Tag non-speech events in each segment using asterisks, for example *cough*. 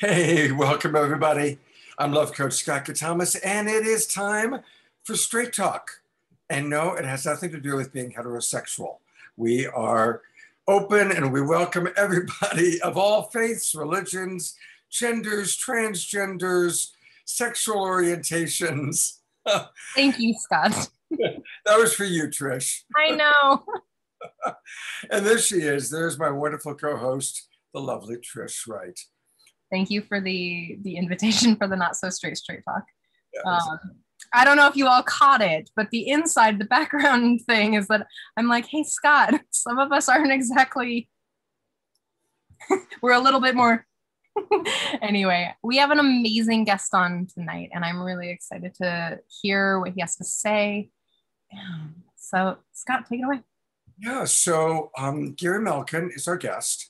Hey, welcome everybody. I'm Love Coach Scott Catamas, and it is time for Straight Talk. And no, it has nothing to do with being heterosexual. We are open and we welcome everybody *laughs* of all faiths, religions, genders, transgenders, sexual orientations. *laughs* Thank you, Scott. that was for you, Trish. I know. *laughs* and there she is. There's my wonderful co-host, the lovely Trish Wright. Thank you for the the invitation for the not so straight straight talk. Yeah, um, I don't know if you all caught it, but the inside, the background *laughs* thing is that I'm like, hey Scott, *laughs* some of us aren't exactly. *laughs* We're a little bit more. anyway, we have an amazing guest on tonight, and I'm really excited to hear what he has to say. So, Scott, take it away. Yeah, so um, Gary Malkin is our guest,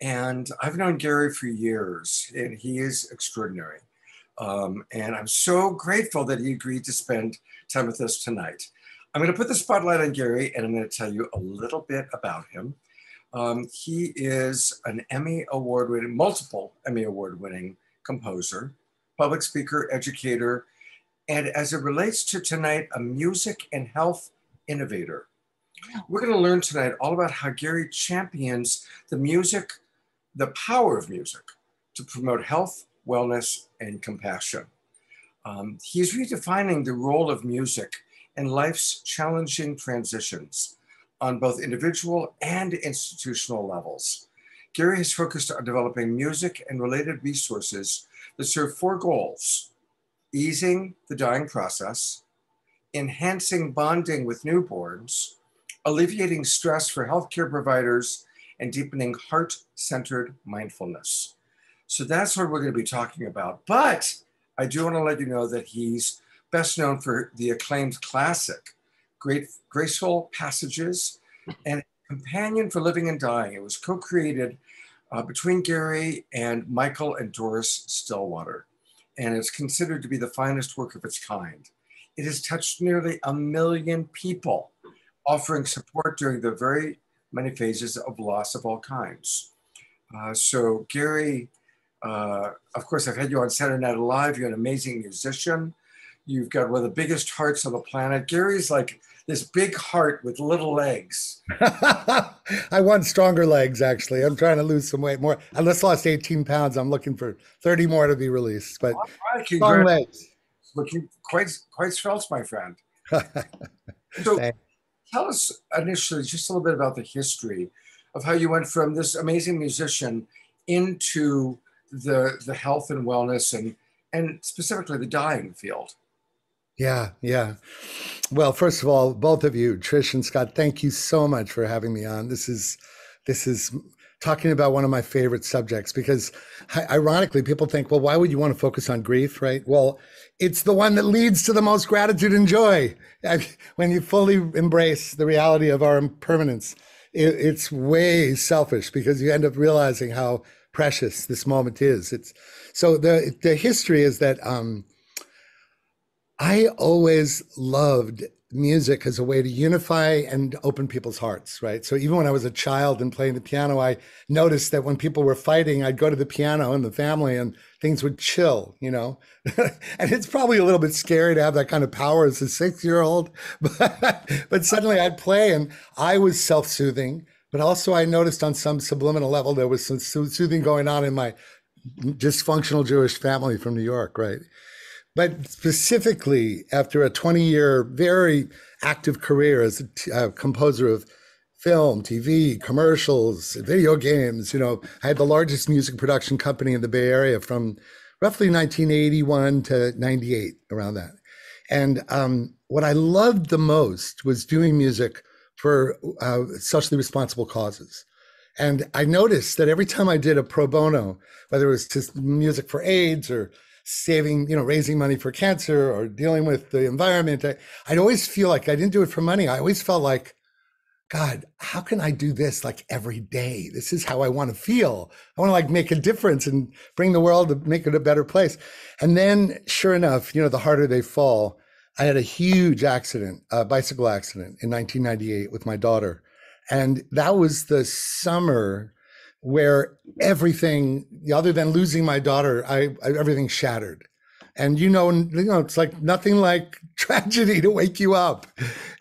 and I've known Gary for years, and he is extraordinary. Um, and I'm so grateful that he agreed to spend time with us tonight. I'm going to put the spotlight on Gary, and I'm going to tell you a little bit about him. Um, he is an Emmy Award winning, multiple Emmy Award winning composer, public speaker, educator, and as it relates to tonight, a music and health innovator. We're going to learn tonight all about how Gary champions the music, the power of music to promote health, wellness, and compassion. Um, he's redefining the role of music in life's challenging transitions on both individual and institutional levels. Gary has focused on developing music and related resources that serve four goals easing the dying process, enhancing bonding with newborns, alleviating stress for healthcare providers, and deepening heart centered mindfulness. So that's what we're going to be talking about. But I do want to let you know that he's best known for the acclaimed classic, Great Graceful Passages, and Companion for Living and Dying. It was co created uh, between Gary and Michael and Doris Stillwater, and it's considered to be the finest work of its kind. It has touched nearly a million people offering support during the very many phases of loss of all kinds. Uh, so, Gary, uh, of course, I've had you on Saturday Night Live. You're an amazing musician. You've got one of the biggest hearts on the planet. Gary's like this big heart with little legs. *laughs* I want stronger legs, actually. I'm trying to lose some weight more. I just lost 18 pounds. I'm looking for 30 more to be released. But right, strong legs. Looking quite quite svelte, my friend. *laughs* so tell us initially just a little bit about the history of how you went from this amazing musician into the the health and wellness and and specifically the dying field. Yeah, yeah. Well, first of all, both of you, Trish and Scott, thank you so much for having me on. This is this is talking about one of my favorite subjects because ironically people think well why would you want to focus on grief? Right? Well it's the one that leads to the most gratitude and joy. *laughs* When you fully embrace the reality of our impermanence it's way selfish because you end up realizing how precious this moment is. It's so the the history is that um, i always loved music as a way to unify and open people's hearts, right? So even when I was a child and playing the piano, I noticed that when people were fighting, I'd go to the piano and the family and things would chill, you know? *laughs* and it's probably a little bit scary to have that kind of power as a six year old, *laughs* but, but suddenly I'd play and I was self soothing. But also, I noticed on some subliminal level, there was some soothing going on in my dysfunctional Jewish family from New York, right? But specifically, after a 20 year, very active career as a uh, composer of film, TV, commercials, video games, you know, I had the largest music production company in the Bay Area from roughly 1981 to 98, around that. And um, what I loved the most was doing music for uh, socially responsible causes. And I noticed that every time I did a pro bono, whether it was just music for AIDS or saving, you know, raising money for cancer or dealing with the environment. I, I'd always feel like I didn't do it for money. I always felt like, God, how can I do this like every day? This is how I want to feel. I want to like make a difference and bring the world to make it a better place. And then, sure enough, you know, the harder they fall. I had a huge accident, a bicycle accident in 1998 with my daughter. And that was the summer where everything, other than losing my daughter, I, I everything shattered. And you know, you know, it's like nothing like *laughs* tragedy to wake you up.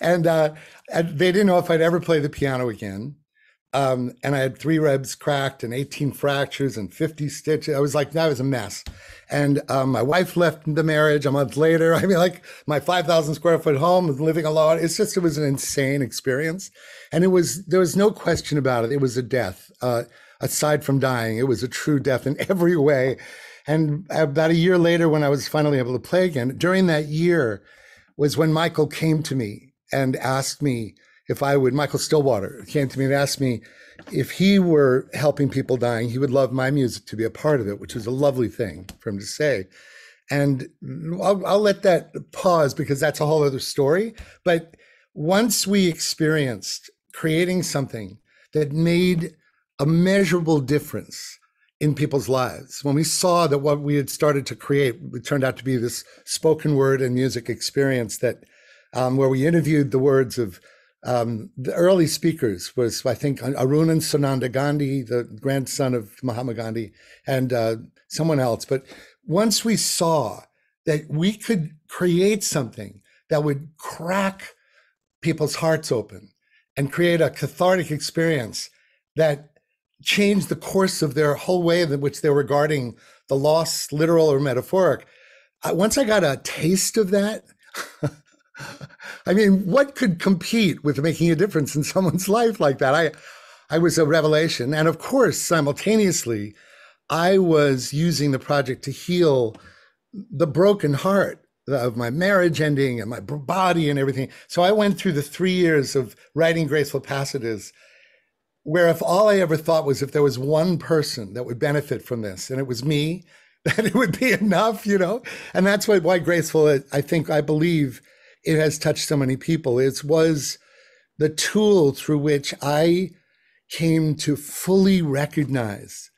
And, uh, and they didn't know if I'd ever play the piano again. Um, and I had three ribs cracked and 18 fractures and 50 stitches. I was like, that was a mess. And um, my wife left the marriage a month later. *laughs* I mean, like my 5,000 square foot home, was living alone. It's just, it was an insane experience. And it was, there was no question about it. It was a death. Uh, aside from dying, it was a true death in *laughs* every way. And about a year later, when I was finally able to play again, during that year was when Michael came to me and asked me, if I would, Michael Stillwater came to me and asked me if he were helping people dying, he would love my music to be a part of it, which was a lovely thing for him to say. And I'll, I'll let that pause because that's a whole other story. But once we experienced creating something that made a measurable difference in people's lives, when we saw that what we had started to create it turned out to be this spoken word and music experience that um, where we interviewed the words of um, the early speakers was, I think, Arun and Sunanda Gandhi, the grandson of Mahatma Gandhi, and uh, someone else. But once we saw that we could create something that would crack people's hearts open and create a cathartic experience that changed the course of their whole way in which they're regarding the loss, literal or metaphoric. Once I got a taste of that, *laughs* I mean, what could compete with making a difference in *laughs* someone's life like that? I, I was a revelation. And of course, simultaneously, I was using the project to heal the broken heart of my marriage ending and my body and everything. So I went through the three years of writing graceful passages where if all I ever thought was if there was one person that would benefit from this and it was me, *laughs* that it would be enough, you know? And that's why, why graceful, I think, I believe it has touched so many people. It was the tool through which I came to fully recognize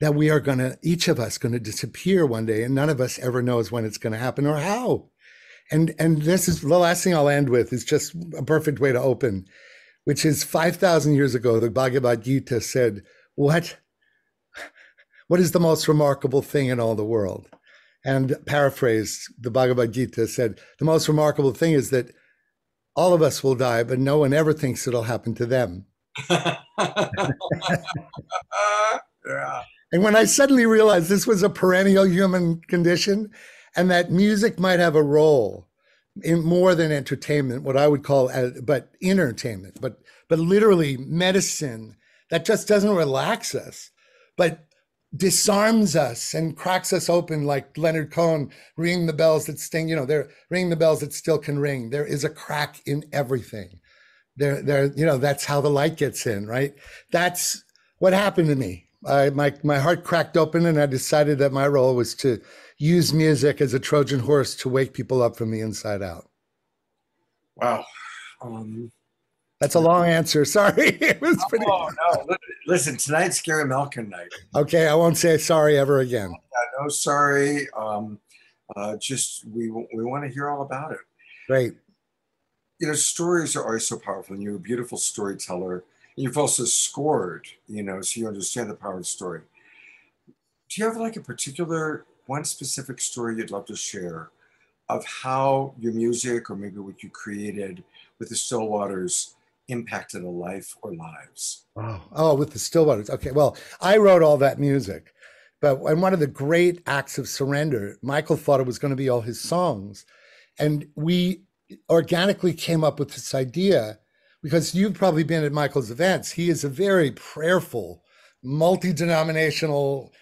that we are going to, each of us going to disappear one day and none of us ever knows when it's going to happen or how. And, and this is the last thing I'll end with is just a perfect way to open, which is 5,000 years ago, the Bhagavad Gita said, what, what is the most remarkable thing in all the world? and paraphrased the Bhagavad Gita said, the most remarkable thing is that all of us will die, but no one ever thinks it'll happen to them. yeah. *laughs* And when I suddenly realized this was a perennial human condition and that music might have a role in more than entertainment, what I would call, uh, but entertainment, but, but literally medicine that just doesn't relax us, but disarms us and cracks us open like Leonard Cohen ringing the bells that sting. You know, they're ringing the bells that still can ring. There is a crack in everything. There, there, you know, that's how the light gets in, right? That's what happened to me. I, my, my heart cracked open and I decided that my role was to use music as a Trojan horse to wake people up from the inside out. Wow. Um, that's a long answer. *laughs* Sorry. It was pretty. Oh, no. Listen, tonight's Gary Malkin night. Okay. I won't say sorry ever again. Yeah, no, sorry. Um, uh, just we, we want to hear all about it. Great. You know, stories are always so powerful, and you're a beautiful storyteller. And you've also scored, you know, so you understand the power of story. Do you have like a particular one specific story you'd love to share of how your music or maybe what you created with the Stillwaters impacted a life or lives. Oh, oh, with the Stillwaters. Okay, well, I wrote all that music, but in one of the great acts of surrender, Michael thought it was going to be all his songs, and we organically came up with this idea because you've probably been at Michael's events. He is a very prayerful, multi-denominational,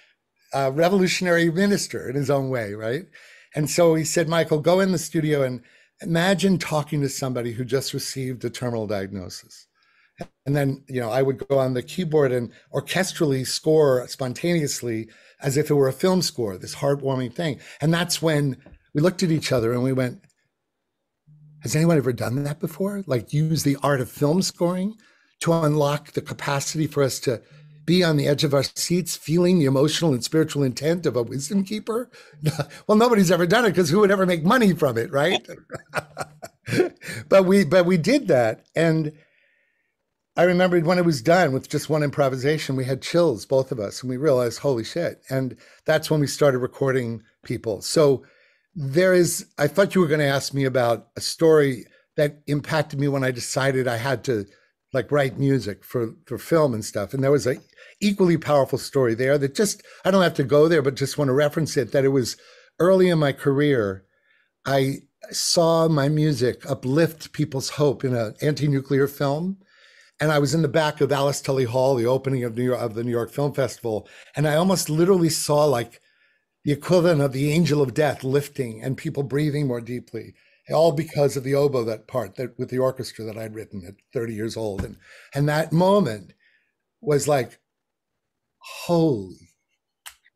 uh, revolutionary minister in his own way, right? And so he said, Michael, go in the studio and imagine talking to somebody who just received a terminal diagnosis. And then you know i would go on the keyboard and orchestrally score spontaneously as if it were a film score this heartwarming thing. And that's when we looked at each other and we went has anyone ever done that before? Like use the art of film scoring to unlock the capacity for us to be on the edge of our seats feeling the emotional and spiritual intent of a wisdom keeper? *laughs* well, nobody's ever done it because who would ever make money from it, right? *laughs* *laughs* but we but we did that and I remembered when it was done with just one improvisation, we had chills, both of us, and we realized, holy shit. And that's when we started recording people. So there is, I thought you were going to ask me about a story that impacted me when I decided I had to like write music for for film and stuff. And there was a equally powerful story there that just I don't have to go there, but just want to reference it that it was early in my career. I saw my music uplift people's hope in an anti-nuclear film. And I was in the back of Alice Tully Hall, the opening of New York of the New York Film Festival, and I almost literally saw like the equivalent of the angel of death lifting and people breathing more deeply all because of the oboe that part that with the orchestra that I'd written at 30 years old. And and that moment was like, holy,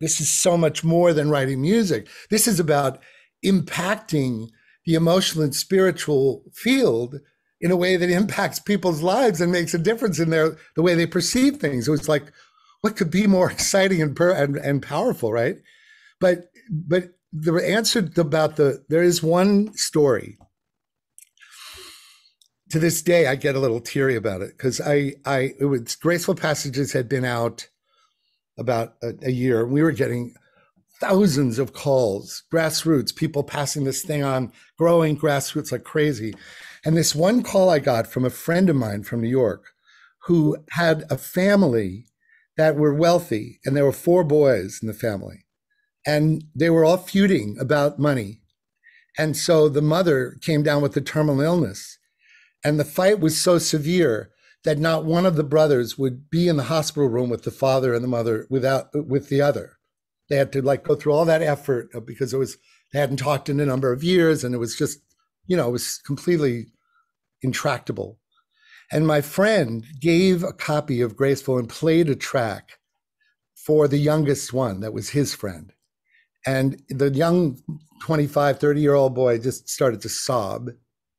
this is so much more than writing music. This is about impacting the emotional and spiritual field in a way that impacts people's lives and makes a difference in their the way they perceive things. It was like, what could be more *laughs* exciting and per, and, and powerful, right? But but the answer about the there is one story. To this day i get a little teary about it because i i it was graceful passages had been out about a, a year we were getting thousands of calls grassroots people passing this thing on growing grassroots like crazy. And this one call i got from a friend of mine from new york who had a family that were wealthy and there were four boys in the family and they were all feuding about money. And so the mother came down with a terminal illness. And the fight was so severe that not one of the brothers would be in the hospital room with the father and the mother without with the other. They had to like go through all that effort because it was they hadn't talked in a number of years and it was just, you know, it was completely intractable. And my friend gave a copy of Graceful and played a track for the youngest one that was his friend. And the young 25, 30 year old boy just started to sob,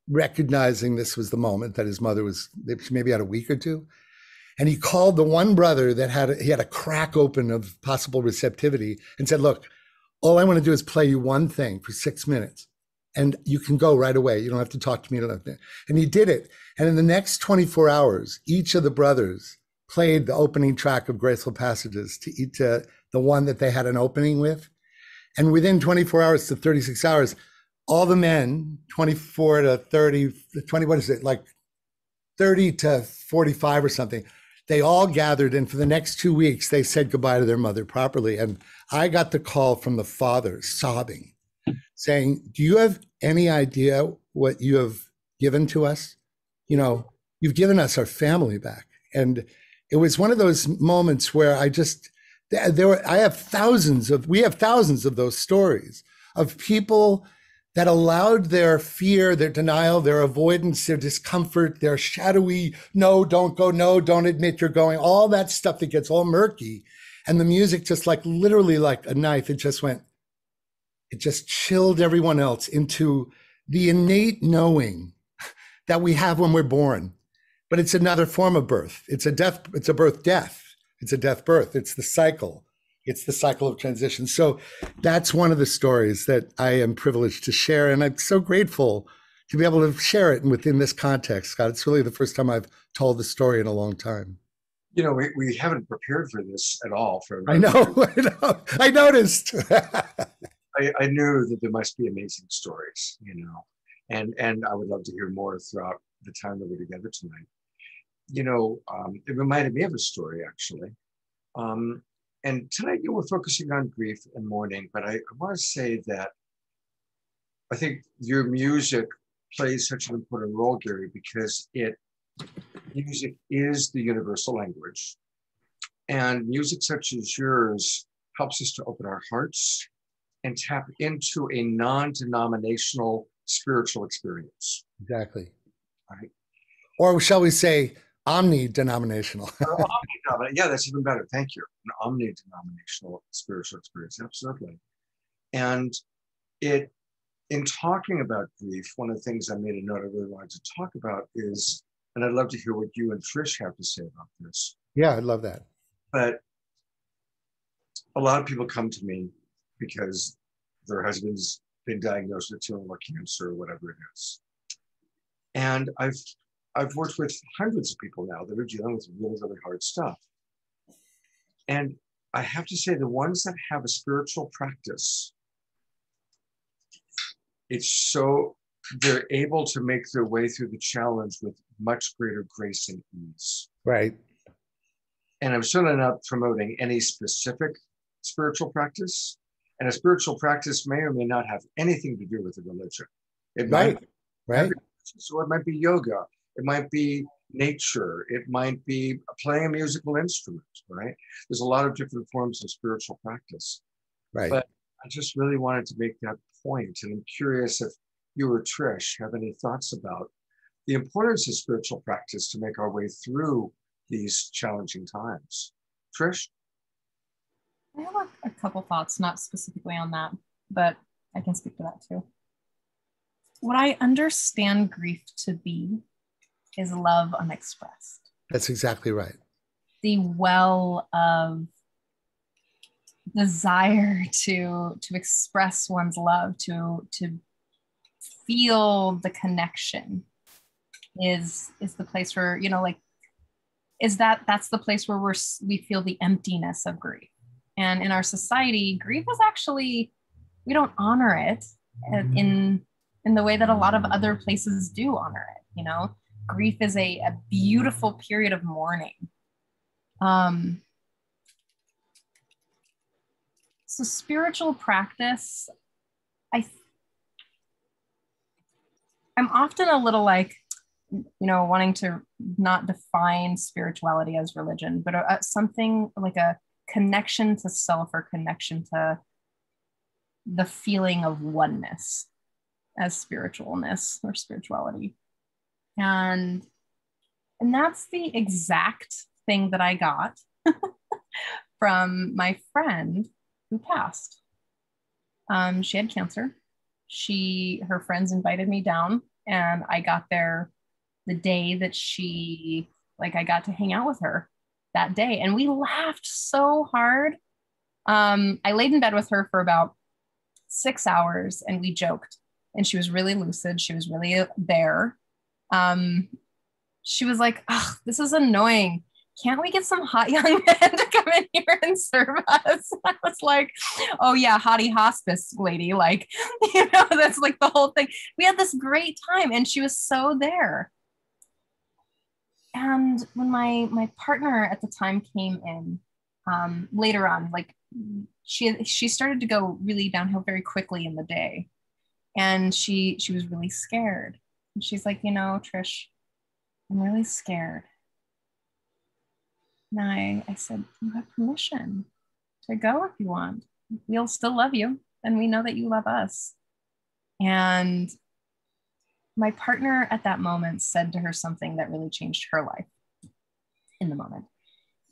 recognizing this was the moment that his mother was maybe had a week or two. And he called the one brother that had a, he had a crack open of possible receptivity and said, "Look, all I want to do is play you one thing for six minutes, and you can go right away. You don't have to talk to me." And he did it. And in the next 24 hours, each of the brothers played the opening track of Graceful Passages to, to the one that they had an opening with. And within 24 hours to 36 hours, all the men, 24 to 30, 20, what is it, like 30 to 45 or something, they all gathered. And for the next two weeks, they said goodbye to their mother properly. And I got the call from the father sobbing, saying, Do you have any idea what you have given to us? You know, you've given us our family back. And it was one of those moments where I just, there were, I have thousands of, we have thousands of those stories of people that allowed their fear, their denial, their avoidance, their discomfort, their shadowy, no, don't go, no, don't admit you're going, all that stuff that gets all murky. And the music just like literally like a knife, it just went, it just chilled everyone else into the innate knowing that we have when we're born. But it's another form of birth. It's a death, it's a birth death it's a death birth. It's the cycle. It's the cycle of transition. So that's one of the stories that I am privileged to share. And I'm so grateful to be able to share it within this context, Scott. It's really the first time I've told the story in a long time. You know, we, we haven't prepared for this at all. For I know, *laughs* I know, I noticed. *laughs* I, I knew that there must be amazing stories, you know, and and I would love to hear more throughout the time that we're together tonight you know, um, it reminded me of a story actually. Um, and tonight you were focusing on grief and mourning, but I, I want to say that I think your music plays such an important role, Gary, because it music is the universal language. And music such as yours helps us to open our hearts and tap into a non-denominational spiritual experience. Exactly. Right. Or shall we say omni-denominational. *laughs* yeah, that's even better. Thank you. An omni-denominational spiritual experience. Absolutely. And it, in talking about grief, one of the things I made a note I really wanted to talk about is, and I'd love to hear what you and Trish have to say about this. Yeah, I'd love that. But a lot of people come to me because their husband's been diagnosed with terminal cancer or whatever it is. And I've I've worked with hundreds of people now that are dealing with really, really hard stuff. And I have to say, the ones that have a spiritual practice, it's so they're able to make their way through the challenge with much greater grace and ease. Right. And I'm certainly not promoting any specific spiritual practice. And a spiritual practice may or may not have anything to do with a religion. It right. might, right. So it might be yoga. It might be nature. It might be playing a musical instrument, right? There's a lot of different forms of spiritual practice. Right. But I just really wanted to make that point, and I'm curious if you or Trish have any thoughts about the importance of spiritual practice to make our way through these challenging times. Trish? I have a, a couple thoughts, not specifically on that, but I can speak to that too. What I understand grief to be is love unexpressed. That's exactly right. The well of desire to to express one's love, to to feel the connection is is the place where you know like is that that's the place where we're we feel the emptiness of grief and in our society grief is actually we don't honor it uh, mm-hmm. in in the way that a lot of other places do honor it you know grief is a, a beautiful period of mourning. Um so spiritual practice i i'm often a little like you know wanting to not define spirituality as religion but a, a, something like a connection to self or connection to the feeling of oneness as spiritualness or spirituality and and that's the exact thing that i got *laughs* from my friend who passed. Um, she had cancer. She her friends invited me down and i got there the day that she like i got to hang out with her that day. And we laughed so hard. Um, i laid in bed with her for about six hours and we joked. And she was really lucid. She was really there um, she was like oh this is annoying can't we get some hot *laughs* young men to come in here and serve us? *laughs* I was like, oh yeah, hottie hospice lady. Like, *laughs* you know, that's like the whole thing. We had this great time and she was so there and when my my partner at the time came in um, later on like she she started to go really downhill very quickly in the day and she she was really scared and she's like you know trish i'm really scared. And i i said you have permission to go if you want. We'll still love you and we know that you love us. And my partner at that moment said to her something that really changed her life in the moment.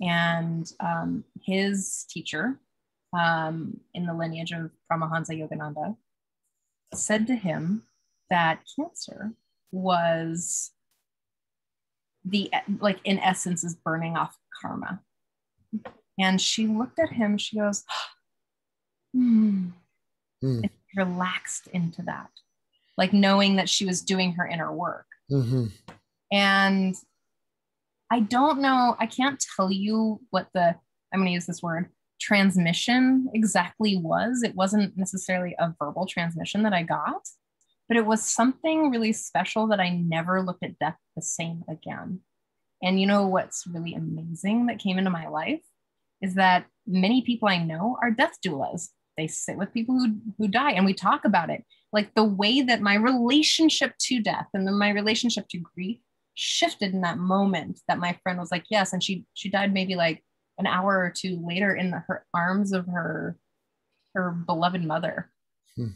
And um, his teacher um, in the lineage of Paramahansa Yogananda said to him that cancer was the, like, in essence, is burning off karma. And she looked at him, she goes, hmm. Mm. And relaxed into that like knowing that she was doing her inner work. Mm-hmm. And I don't know, I can't tell you what the, I'm going to use this word, transmission exactly was. It wasn't necessarily a verbal transmission that I got, but it was something really special that I never looked at death the same again. And you know what's really amazing that came into my life is that many people I know are death doulas. They sit with people who, who die and we talk about it like the way that my relationship to death and then my relationship to grief shifted in that moment that my friend was like yes and she she died maybe like an hour or two later in the, her arms of her her beloved mother hmm.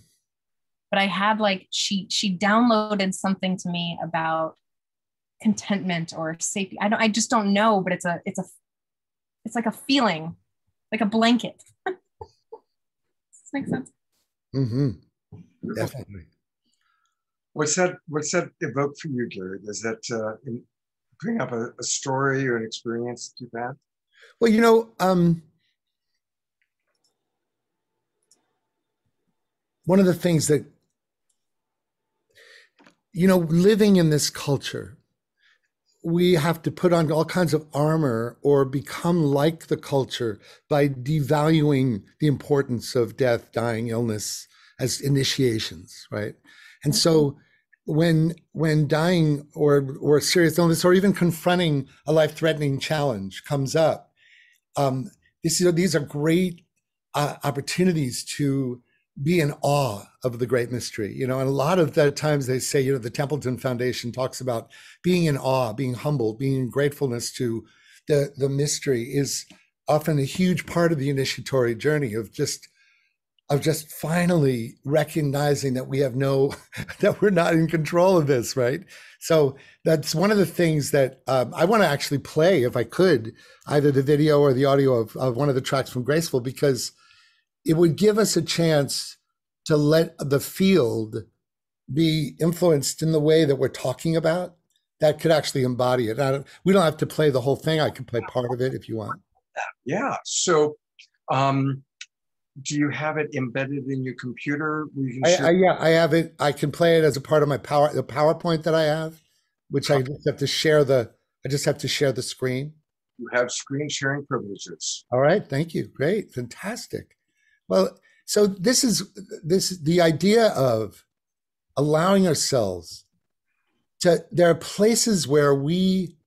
But i had like she she downloaded something to me about contentment or safety i don't i just don't know but it's a it's a it's like a feeling like a blanket *laughs* does this make sense mm-hmm. Definitely. What's that? What's that evoke for you, Gary? Does that uh, bring up a, a, story or an experience to that you've had? Well, you know, um, one of the things that you know, living in this culture we have to put on all kinds of armor or become like the culture by devaluing the importance of death, dying, illness as initiations, right? And so when when dying or or serious illness or even confronting a life-threatening challenge comes up, um, this, these are great uh, opportunities to be in awe of the great mystery you know and a lot of the times they say you know the templeton foundation talks about being in awe being humble being in gratefulness to the the mystery is often a huge part of the initiatory journey of just of just finally recognizing that we have no *laughs* that we're not in control of this right? So that's one of the things that um, i want to actually play if i could either the video or the audio of, of one of the tracks from graceful because it would give us a chance to let the field be influenced in the way that we're talking about that could actually embody it. Don't, we don't have to play the whole thing. I can play part of it if you want. Yeah. So, um, do you have it embedded in your computer? I, I, yeah, I have it. I can play it as a part of my power, the PowerPoint that I have, which I just have to share the. I just have to share the screen. You have screen sharing privileges. All right. Thank you. Great. Fantastic. Well, so this is this the idea of allowing ourselves to there are places where we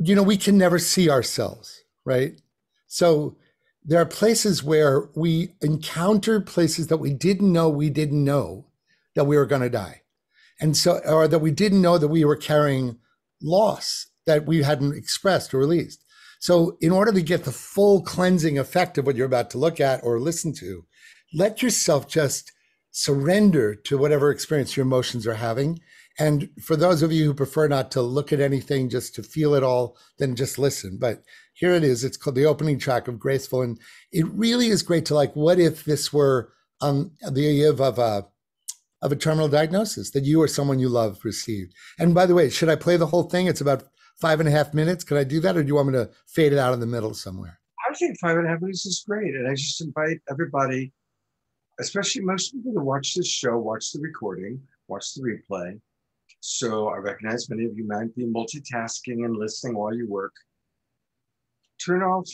you know we can never see ourselves right? So there are places where we encounter places that we didn't know we didn't know that we were going to die. And so or that we didn't know that we were carrying loss that we hadn't expressed or released so, in order to get the full cleansing effect of what you're about to look at or listen to, let yourself just surrender to whatever experience your emotions are having. And for those of you who prefer not to look at anything, just to feel it all, then just listen. But here it is. It's called the opening track of Graceful. And it really is great to like, what if this were on the eve of a of a terminal diagnosis that you or someone you love received. And by the way, should I play the whole thing? It's about five and a half minutes? Can I do that, or do you want me to fade it out in the middle somewhere? I think five and a half minutes is great, and I just invite everybody, especially most people that watch this show, watch the recording, watch the replay. So I recognize many of you might be multitasking and listening while you work. Turn off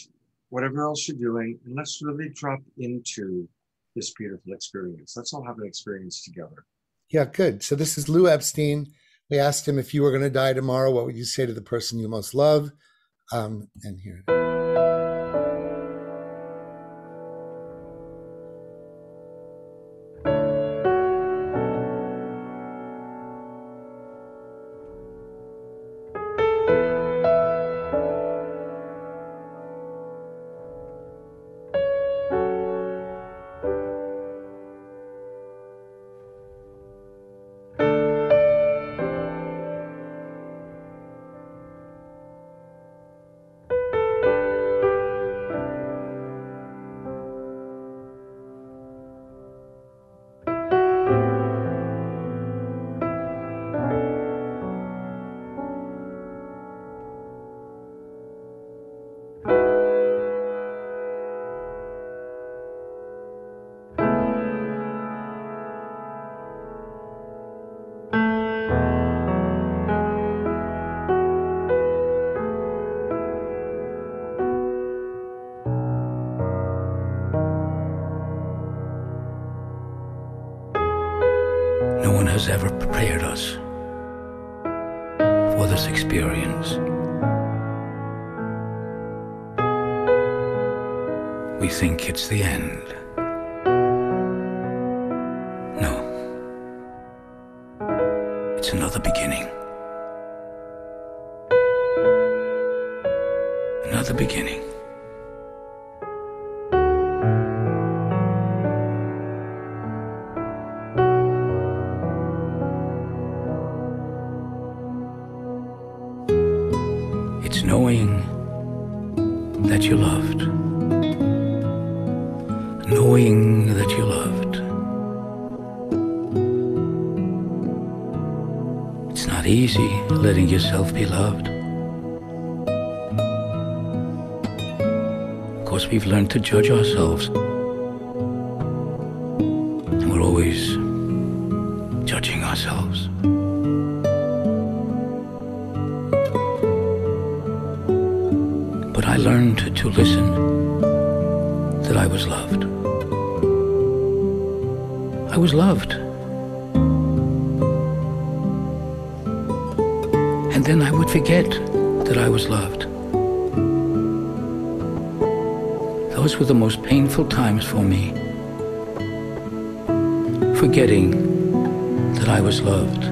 whatever else you're doing, and let's really drop into this beautiful experience. Let's all have an experience together. Yeah, good. So this is Lou Epstein. We asked him if you were going to die tomorrow, what would you say to the person you most love? Um, and here. easy letting yourself be loved. Of course, we've learned to judge ourselves. And we're always judging ourselves. But I learned to listen that I was loved. I was loved. Then I would forget that I was loved. Those were the most painful times for me. Forgetting that I was loved.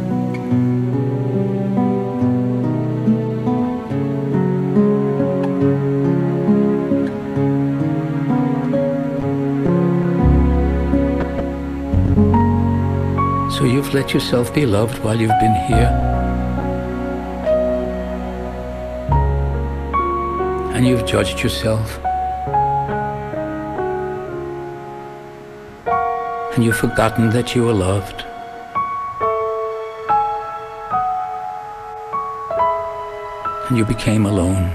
So you've let yourself be loved while you've been here? And you've judged yourself? And you've forgotten that you were loved? And you became alone?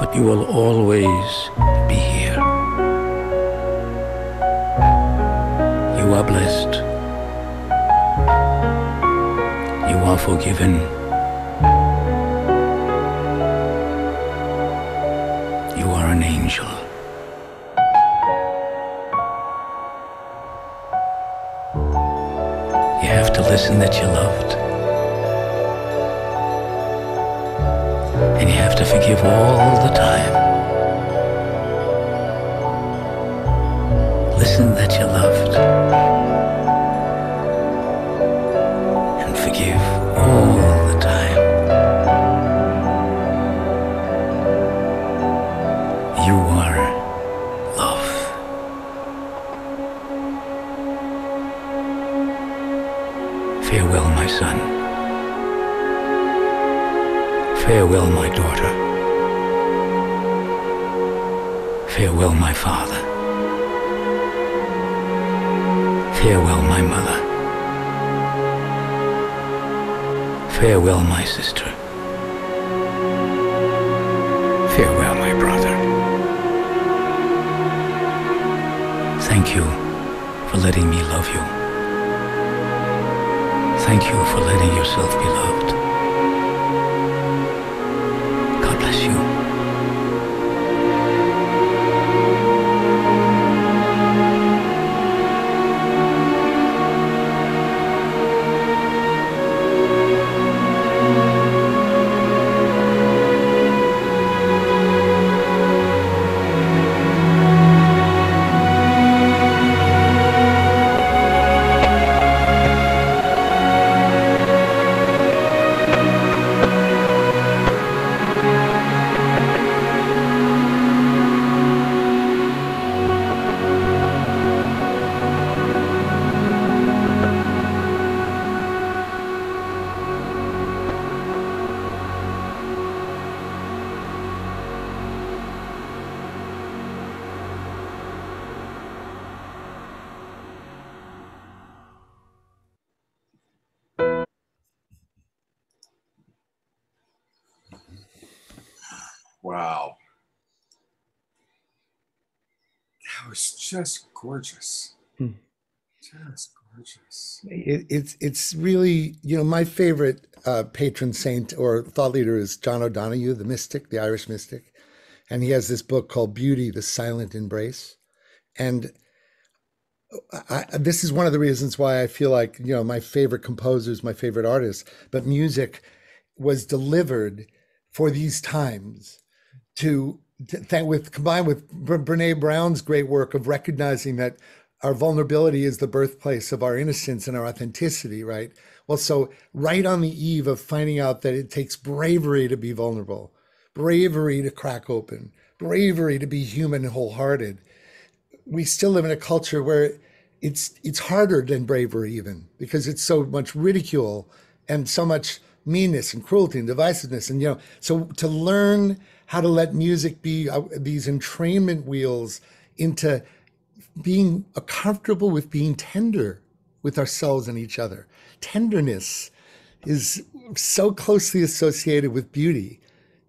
But you will always be here. You are blessed. You are forgiven. Listen that you're loved. And you have to forgive all the time. Listen that you're loved. And forgive all the time. Farewell, my daughter. Farewell, my father. Farewell, my mother. Farewell, my sister. Farewell, my brother. Thank you for letting me love you. Thank you for letting yourself be loved. It, it's it's really you know my favorite uh, patron saint or thought leader is John O'Donohue, the mystic, the Irish mystic, and he has this book called Beauty: The Silent Embrace, and I, this is one of the reasons why I feel like you know my favorite composers, my favorite artists, but music was delivered for these times to, to thank with combined with Brene Brown's great work of recognizing that our vulnerability is the birthplace of our innocence and our authenticity, right? Well, so right on the eve of finding out that it takes bravery to be vulnerable, bravery to crack open, bravery to be human and wholehearted, we still live in a culture where it's it's harder than bravery even because it's so much ridicule and so much meanness and cruelty and divisiveness and you know so to learn how to let music be uh, these entrainment wheels into being uh, comfortable with being tender with ourselves and each other tenderness is so closely associated with beauty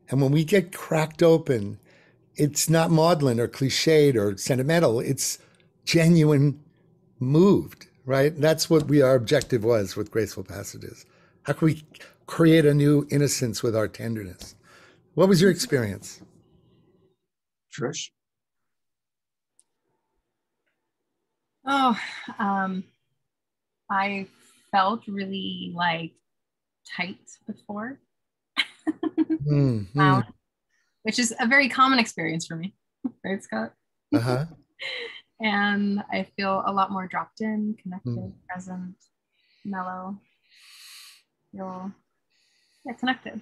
and when we get cracked open it's not maudlin or cliched or sentimental it's genuine moved right that's what we our objective was with graceful passages How can we create a new innocence with our tenderness? What was your experience? Trish? Oh, um, I felt really like tight before, Mm, Wow. which is a very common experience for me, *laughs* right, Scott? Uh huh. *laughs* and I feel a lot more dropped in, connected, Mm. present, mellow. Feel yeah, connected.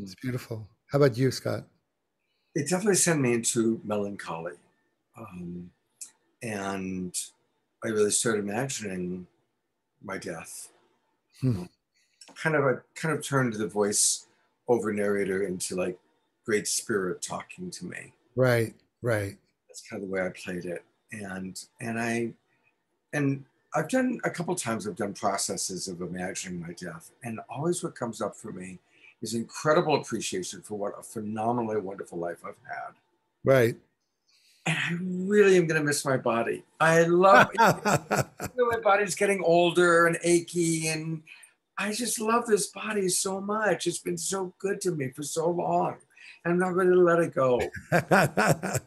It's beautiful. How about you, Scott? It definitely sent me into melancholy. Um, and I really started imagining my death. Hmm. Kind of, I kind of turned the voice over narrator into like great spirit talking to me. Right, right. That's kind of the way I played it. And and I and I've done a couple times I've done processes of imagining my death. And always what comes up for me is incredible appreciation for what a phenomenally wonderful life I've had. Right. And I really am gonna miss my body. I love *laughs* my body's getting older and achy and I just love this body so much. It's been so good to me for so long. I'm not ready to let it go. *laughs*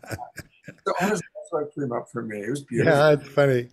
So honestly, that's what came up for me. It was beautiful. Yeah, it's funny.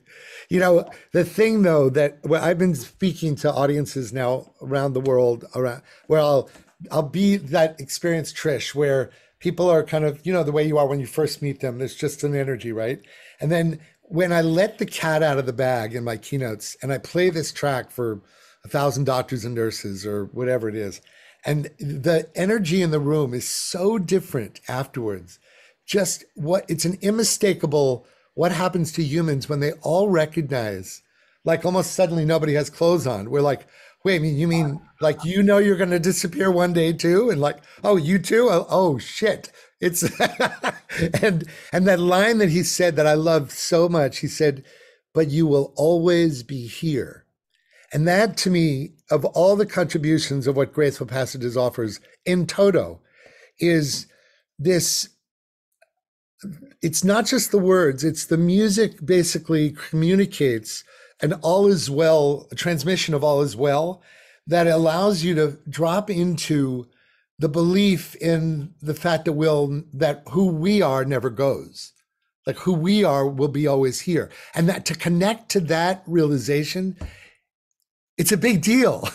You know, the thing though that well, I've been speaking to audiences now around the world around where I'll I'll be that experience, Trish, where people are kind of, you know, the way you are when you first meet them. There's just an energy, right? And then when I let the cat out of the bag in my keynotes and I play this track for a thousand doctors and nurses or whatever it is, and the energy in the room is so different afterwards just what it's an unmistakable what happens to humans when they all recognize like almost suddenly nobody has clothes on we're like wait I mean you mean like you know you're going to disappear one day too? And like oh you too? Oh, oh shit. It's *laughs* and and that line that he said that i love so much he said but you will always be here. And that to me of all the contributions of what graceful passages offers in toto is this it's not just the words it's the music basically communicates an all is well a transmission of all is well that allows you to drop into the belief in the fact that will that who we are never goes like who we are will be always here and that to connect to that realization it's a big deal *laughs*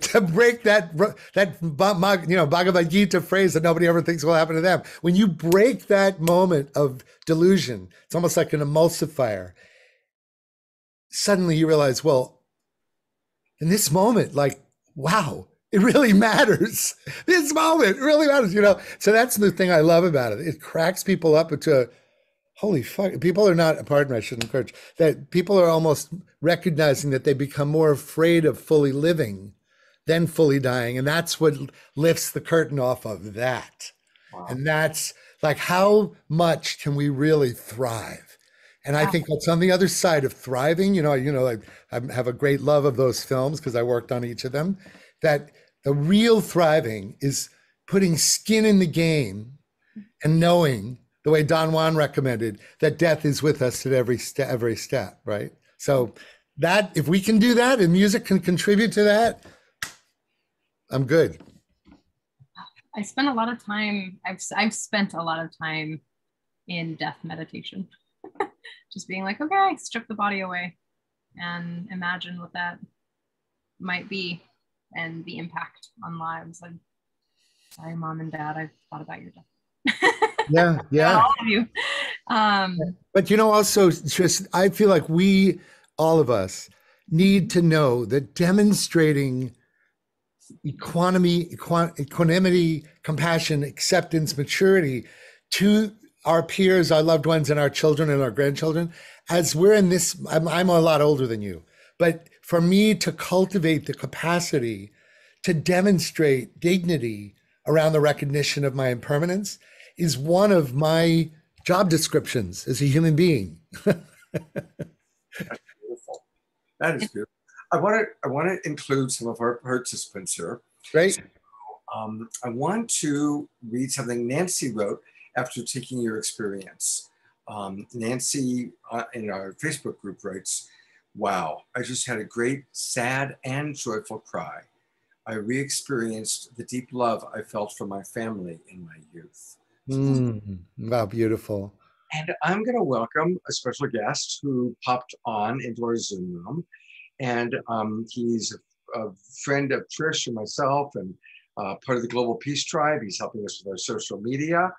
to break that that you know Bhagavad Gita phrase that nobody ever thinks will happen to them. When you break that moment of delusion, it's almost like an emulsifier. Suddenly you realize, well, in this moment, like, wow, it really matters. *laughs* This moment really matters, you know. So that's the thing I love about it. It cracks people up into holy fuck people are not pardon me i shouldn't encourage that people are almost recognizing that they become more afraid of fully living than fully dying and that's what lifts the curtain off of that wow. and that's like how much can we really thrive and i think what's on the other side of thriving you know you know i, I have a great love of those films because i worked on each of them that the real thriving is putting skin in the game and knowing the way Don Juan recommended that death is with us at every step, every step, right? So that if we can do that and music can contribute to that, I'm good. I spent a lot of time. I've I've spent a lot of time in death meditation, just being like, okay, strip the body away, and imagine what that might be, and the impact on lives. I'm sorry, mom and dad. I've thought about your death. *laughs* yeah yeah all of you um but you know also just i feel like we all of us need to know that demonstrating equanimity equanimity compassion acceptance maturity to our peers our loved ones and our children and our grandchildren as we're in this i'm, I'm a lot older than you but for me to cultivate the capacity to demonstrate dignity around the recognition of my impermanence is one of my job descriptions as a human being. That's *laughs* beautiful. That is beautiful. I want to I want to include some of our participants here. Great. So, um, I want to read something Nancy wrote after taking your experience. Um, Nancy uh, in our Facebook group writes, wow, I just had a great sad and joyful cry. I re experienced the deep love I felt for my family in my youth. Mm, wow, beautiful. And I'm going to welcome a special guest who popped on into our Zoom room. And um, he's a, a, friend of Trish and myself and uh, part of the Global Peace Tribe. He's helping us with our social media.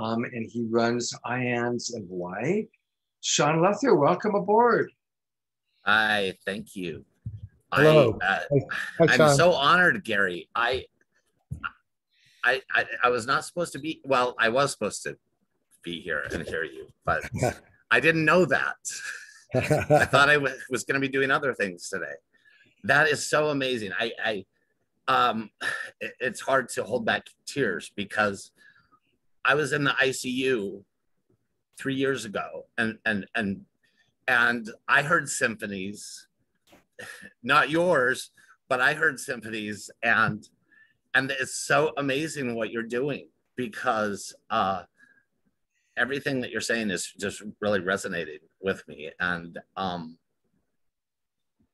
Um, and he runs IANS in Hawaii. Sean Lethur, welcome aboard. Hi, thank you. Hello. I, uh, Hi, I'm Sean. so honored, Gary. I, I, I, I was not supposed to be. Well, I was supposed to be here and hear you, but *laughs* I didn't know that. *laughs* I thought I was, was going to be doing other things today. That is so amazing. I, I, um, it, it's hard to hold back tears because I was in the ICU three years ago, and and and and I heard symphonies, not yours, but I heard symphonies, and and it's so amazing what you're doing because uh, everything that you're saying is just really resonating with me, and um,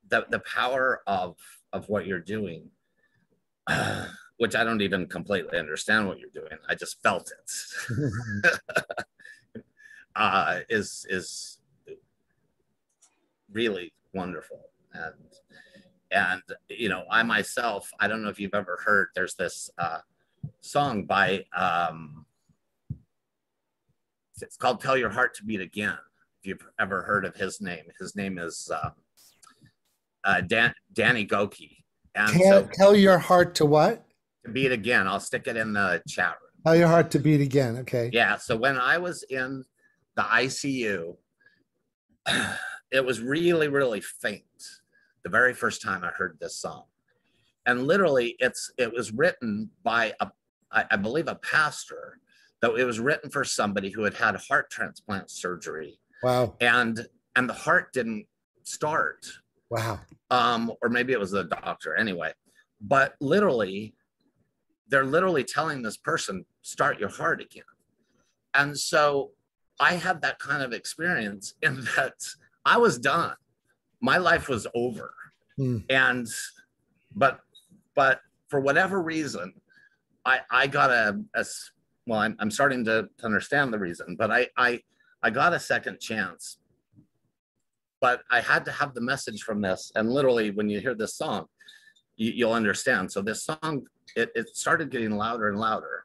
the the power of of what you're doing. Which I don't even completely understand what you're doing. I just felt it. *laughs* uh, is is really wonderful, and and you know, I myself, I don't know if you've ever heard. There's this uh, song by um, it's called "Tell Your Heart to Beat Again." If you've ever heard of his name, his name is um, uh, Dan- Danny Gokey. And tell, so, tell your heart to what? To beat again. I'll stick it in the chat room. Tell your heart to beat again. Okay. Yeah. So when I was in the ICU, it was really, really faint the very first time I heard this song. And literally, it's it was written by a, I, I believe, a pastor. Though it was written for somebody who had had heart transplant surgery, Wow. and and the heart didn't start, Wow. um, or maybe it was the doctor. Anyway, but literally, they're literally telling this person start your heart again. And so i had that kind of experience in *laughs* that i was done. My life was over. Hmm. and but but for whatever reason i i got a, a well I'm, I'm starting to, to understand the reason but i i i got a second chance. But i had to have the message from this. And literally when you hear this song you, you'll understand so this song it, it started getting louder and louder.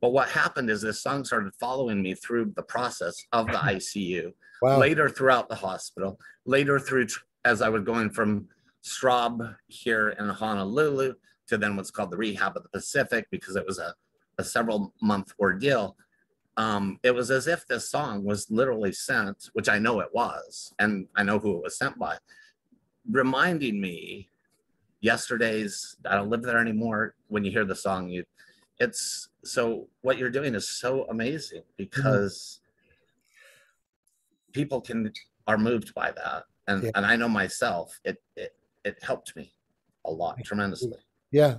But what happened is this song started following me through the process of the *clears throat* ICU, Wow. later throughout the hospital, later through as I was going from Straub here in Honolulu to then what's called the Rehab of the Pacific because it was a, a several month ordeal. Um, it was as if this song was literally sent, which I know it was, and I know who it was sent by, reminding me yesterday's i don't live there anymore when you hear the song you it's so what you're doing is so amazing mm-hmm. because people can are moved by that and Yeah. and i know myself it it it helped me a lot tremendously Yeah.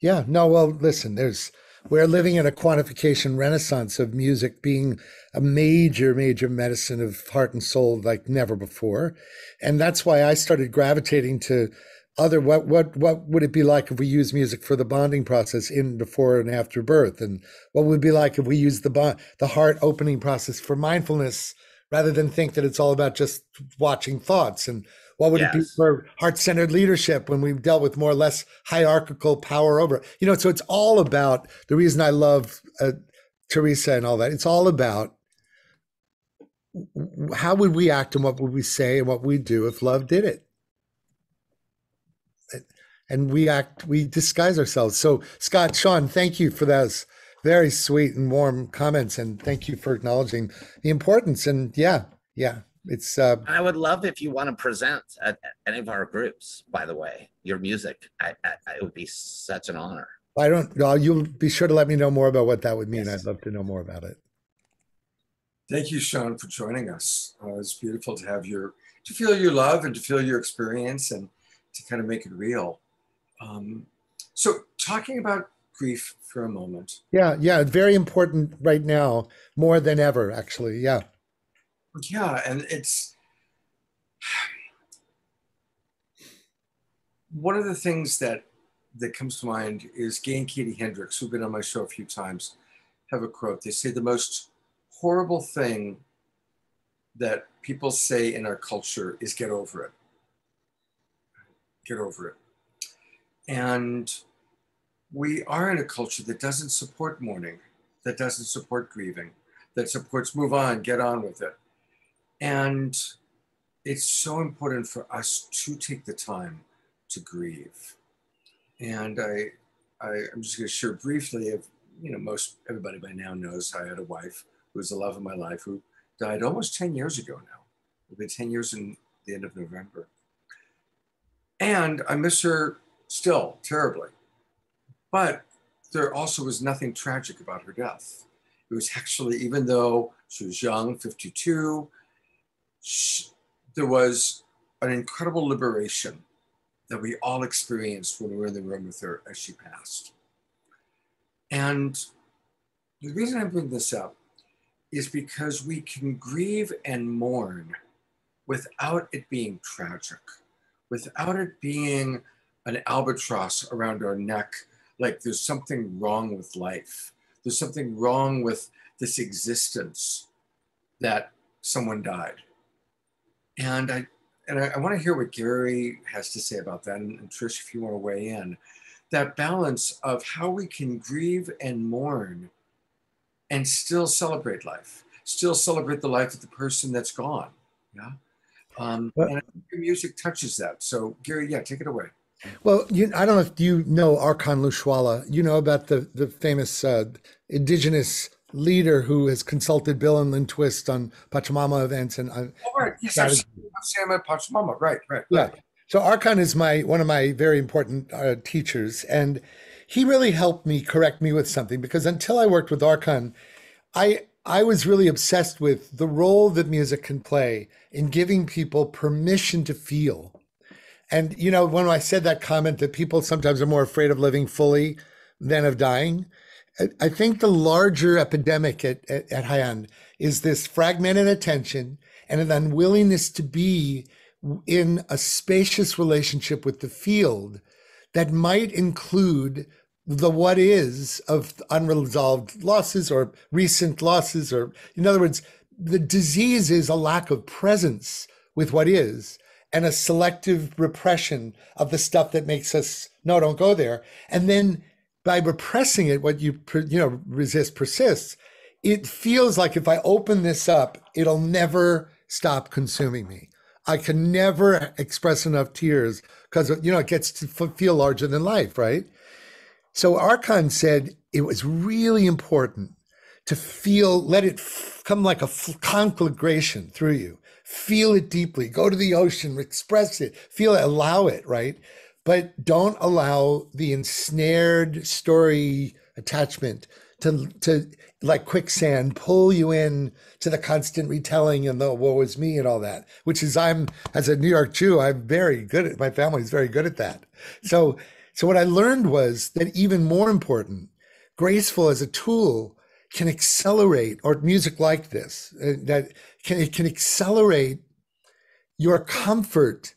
Yeah. No, well, listen, there's, we're living in a quantification renaissance of music being a major, major medicine of heart and soul like never before. And that's why I started gravitating to other, what, what, what would it be like if we use music for the bonding process in before and after birth? And what would it be like if we use the bond, the heart opening process for mindfulness rather than think that it's all about just watching thoughts? And what would it be for heart-centered leadership when we've dealt with more or less hierarchical power over? You know so it's all about the reason i love uh, teresa and all that it's all about how would we act and what would we say and what we do if love did it and we act we disguise ourselves so scott sean thank you for those very sweet and warm comments and thank you for acknowledging the importance and yeah yeah it's uh i would love if you want to present at, at any of our groups by the way your music I, I, it would be such an honor I don't know. You'll be sure to let me know more about what that would mean. Yes. I'd love to know more about it. Thank you, Sean, for joining us. Uh, it's beautiful to have your, to feel your love and to feel your experience and to kind of make it real. Um, so, talking about grief for a moment. Yeah, yeah, very important right now, more than ever, actually. Yeah, Yeah, and it's one of the things that that comes to mind is Gay and Katie Hendricks, who've been on my show a few times, have a quote. They say the most horrible thing that people say in our culture is get over it. Get over it. And we are in a culture that doesn't support mourning, that doesn't support grieving, that supports move on, get on with it. And it's so important for us to take the time to grieve. And I, I I'm just going to share briefly of, you know, most everybody by now knows I had a wife who was the love of my life who died almost 10 years ago now. It'll be 10 years in the end of November. And I miss her still terribly. But there also was nothing tragic about her death. It was actually, even though she was young, 52, she, there was an incredible liberation that we all experienced when we were in the room with her as she passed. And the reason I bring this up is because we can grieve and mourn without it being tragic, without it being an albatross around our neck, like there's something wrong with life. There's something wrong with this existence that someone died. And I and I, I want to hear what Gary has to say about that. And, and Trish, if you want to weigh in, that balance of how we can grieve and mourn and still celebrate life, still celebrate the life of the person that's gone. Yeah. Um, and music touches that. So, Gary, yeah, take it away. Well, you, I don't know if you know Arkan Lushwala. You know about the the famous uh, indigenous leader who has consulted Bill and Lynn Twist on Pachamama events and. Uh, oh, right. Yes, I've Sam at Pachamama. Right, right. Yeah. So Arkan is my one of my very important uh, teachers, and he really helped me correct me with something because until I worked with Arkan, I I was really obsessed with the role that music can play in giving people permission to feel. And you know, when I said that comment that people sometimes are more afraid of living fully than of dying, I think the larger epidemic at, at, at Hayan is this fragmented attention and an unwillingness to be in a spacious relationship with the field that might include the what is of unresolved losses or recent losses or in other words the disease is a lack of presence with what is and a selective repression of the stuff that makes us no don't go there. And then by repressing it what you you know resist persists. It feels like if i open this up it'll never stop consuming me. I can never express enough tears because you know it gets to feel larger than life right? So Arkan said it was really important to feel, let it come like a conflagration through you. Feel it deeply. Go to the ocean, express it, feel it, allow it, right? But don't allow the ensnared story attachment to to like quicksand pull you in to the constant retelling and the woe is me and all that which is i'm as a new york jew i'm very good at my family's very good at that so so what I learned was that even more important, graceful as a tool can accelerate, or music like this, uh, that can it can accelerate your comfort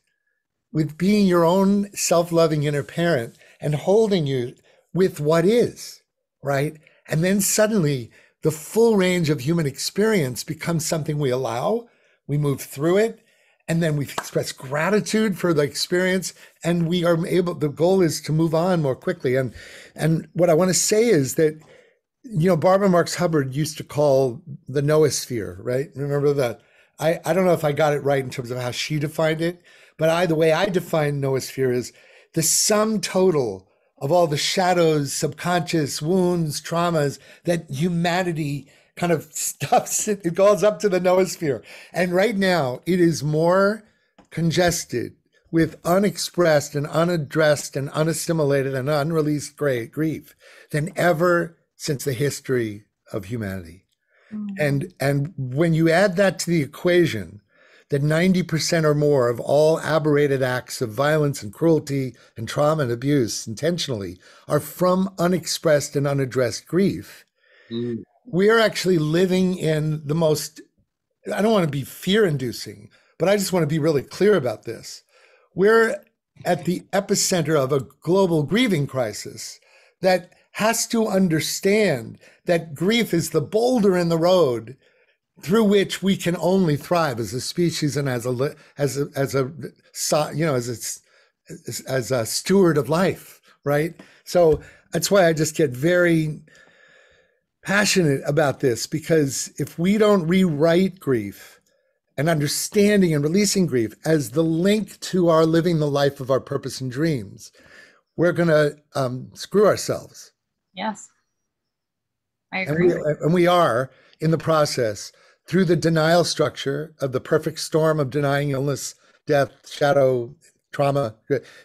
with being your own self-loving inner parent and holding you with what is, right? And then suddenly the full range of human experience becomes something we allow, we move through it, and then we express gratitude for the experience and we are able the goal is to move on more quickly and and what i want to say is that you know barbara marx hubbard used to call the noosphere right remember that i i don't know if i got it right in terms of how she defined it but i the way i define noosphere is the sum total of all the shadows subconscious wounds traumas that humanity kind of *laughs* stuffs it, it goes up to the noosphere. And right now, it is more congested with unexpressed and unaddressed and unassimilated and unreleased great grief than ever since the history of humanity. Mm-hmm. And and when you add that to the equation, that 90% or more of all aberrated acts of violence and cruelty and trauma and abuse intentionally are from unexpressed and unaddressed grief. Mm we are actually living in the most, I don't want to be fear inducing, but I just want to be really clear about this. We're at the epicenter of a global grieving crisis that has to understand that grief is the boulder in the road through which we can only thrive as a species and as a as a as a you know as a as a steward of life right? So that's why i just get very passionate about this because if we don't rewrite grief and understanding and releasing grief as the link to our living the life of our purpose and dreams we're going to um, screw ourselves yes I agree. And we, and we are in the process through the denial structure of the perfect storm of denying illness, death, shadow, trauma,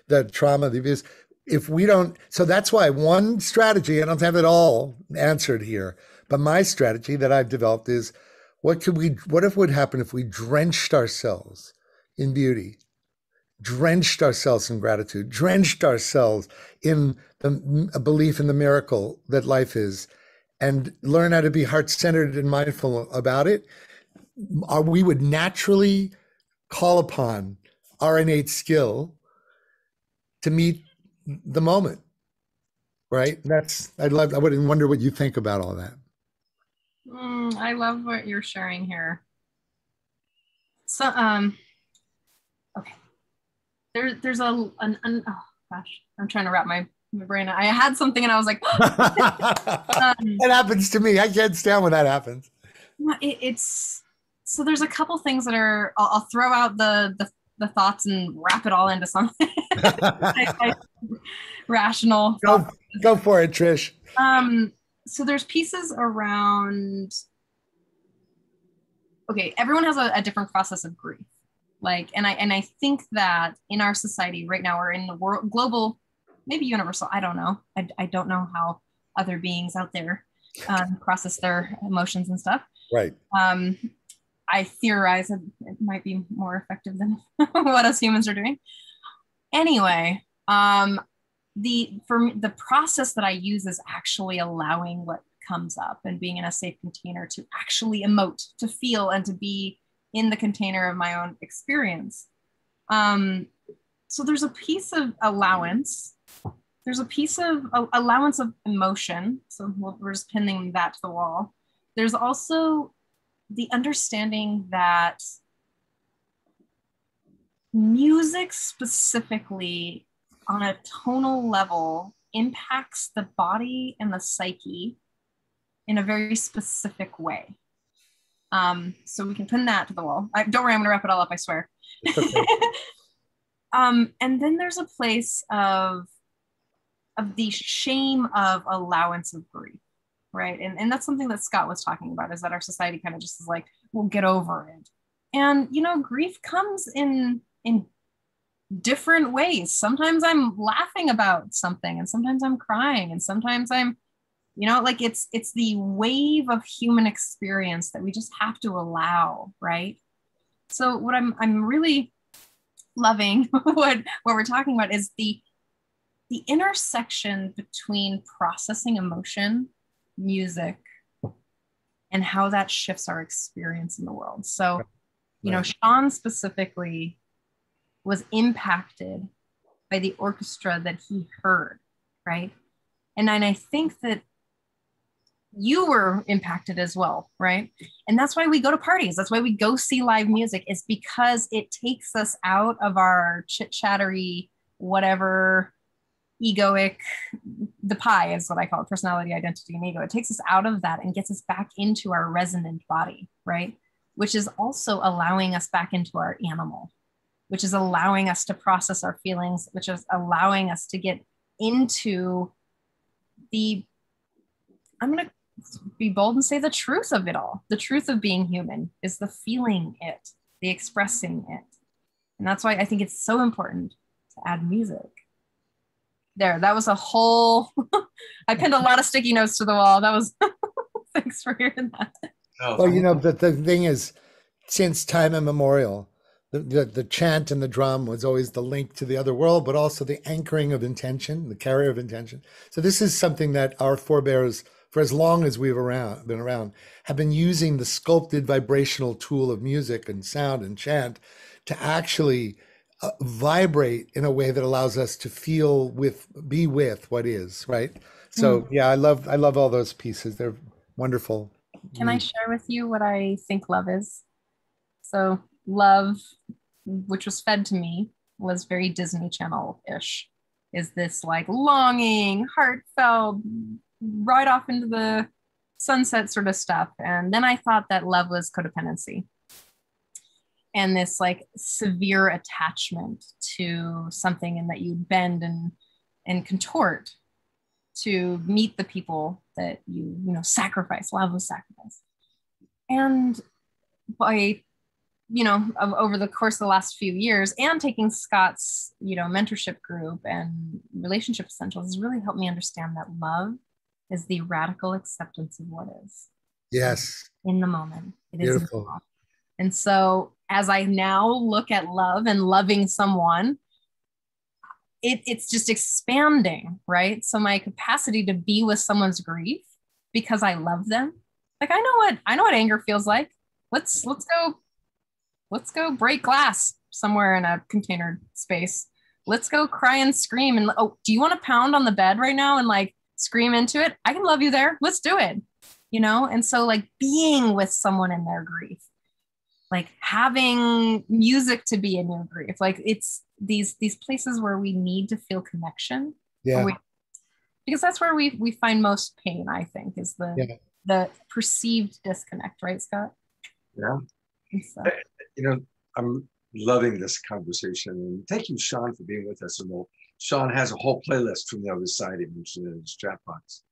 the trauma, the abuse. If we don't, so that's why one strategy, I don't have it all answered here, but my strategy that I've developed is what could we, what if would happen if we drenched ourselves in beauty, drenched ourselves in gratitude, drenched ourselves in the belief in the miracle that life is, and learn how to be heart centered and mindful about it, we would naturally call upon our innate skill to meet the moment. Right? That's I'd love I wouldn't wonder what you think about all that. Mm, I love what you're sharing here. So um. There, there's a an, an oh gosh, I'm trying to wrap my my brain. I had something and I was like, *laughs* um, it happens to me. I can't stand when that happens. It, it's so there's a couple things that are. I'll, I'll throw out the, the the thoughts and wrap it all into something *laughs* I, I, rational. Go, go for it, Trish. Um, so there's pieces around. Okay, everyone has a, a different process of grief like and i and i think that in our society right now we're in the world global maybe universal. I don't know. I, I don't know how other beings out there um, process their emotions and stuff. Right. Um, I theorize it, it might be more effective than *laughs* what us humans are doing. Anyway, um, the for me, the process that I use is actually allowing what comes up and being in a safe container to actually emote, to feel, and to be in the container of my own experience. Um, so there's a piece of allowance there's a piece of allowance of emotion. So we're just pinning that to the wall. There's also the understanding that music specifically on a tonal level impacts the body and the psyche in a very specific way. Um, so we can pin that to the wall. I, don't worry, I'm gonna wrap it all up, I swear. Okay. *laughs* um, and then there's a place of of the shame of allowance of grief right and, and that's something that scott was talking about is that our society kind of just is like we'll get over it and you know grief comes in in different ways sometimes i'm laughing about something and sometimes i'm crying and sometimes i'm you know like it's it's the wave of human experience that we just have to allow right so what i'm i'm really loving *laughs* what what we're talking about is the the intersection between processing emotion, music, and how that shifts our experience in the world. So, you know, Sean specifically was impacted by the orchestra that he heard, right? And and I think that you were impacted as well, right? And that's why we go to parties. That's why we go see live music, is because it takes us out of our chit chattery, whatever egoic the pie is what i call it personality identity and ego it takes us out of that and gets us back into our resonant body right which is also allowing us back into our animal which is allowing us to process our feelings which is allowing us to get into the i'm going to be bold and say the truth of it all. The truth of being human is the feeling it the expressing it. And that's why i think it's so important to add music. There that was a whole *laughs* i pinned a lot of sticky notes to the wall. That was *laughs* thanks for hearing that. Well you know the, the thing is since time immemorial the, the, the chant and the drum was always the link to the other world but also the anchoring of intention the carrier of intention. So this is something that our forebears for as long as we've around been around have been using the sculpted vibrational tool of music and sound and chant to actually uh, vibrate in a way that allows us to feel with be with what is right? So mm. yeah i love i love all those pieces. They're wonderful. Can i share with you what i think love is? So love which was fed to me was very disney channel-ish is this like longing heartfelt right off into the sunset sort of stuff. And then i thought that love was codependency and this like severe attachment to something and that you bend and and contort to meet the people that you you know sacrifice love was sacrifice and by you know over the course of the last few years and taking scott's you know mentorship group and relationship essentials has really helped me understand that love is the radical acceptance of what is yes in the moment it Beautiful. is and so as I now look at love and loving someone, it, it's just expanding, right? So my capacity to be with someone's grief because I love them. Like I know what I know what anger feels like. Let's let's go let's go break glass somewhere in a container space. Let's go cry and scream and oh, do you want to pound on the bed right now and like scream into it? I can love you there. Let's do it. You know? And so like being with someone in their grief like having music to be in your grief like it's these these places where we need to feel connection yeah we, because that's where we we find most pain i think is the yeah. the perceived disconnect right scott yeah so. you know i'm loving this conversation and thank you sean for being with us and we'll, sean has a whole playlist from the other side mentioned in his chat box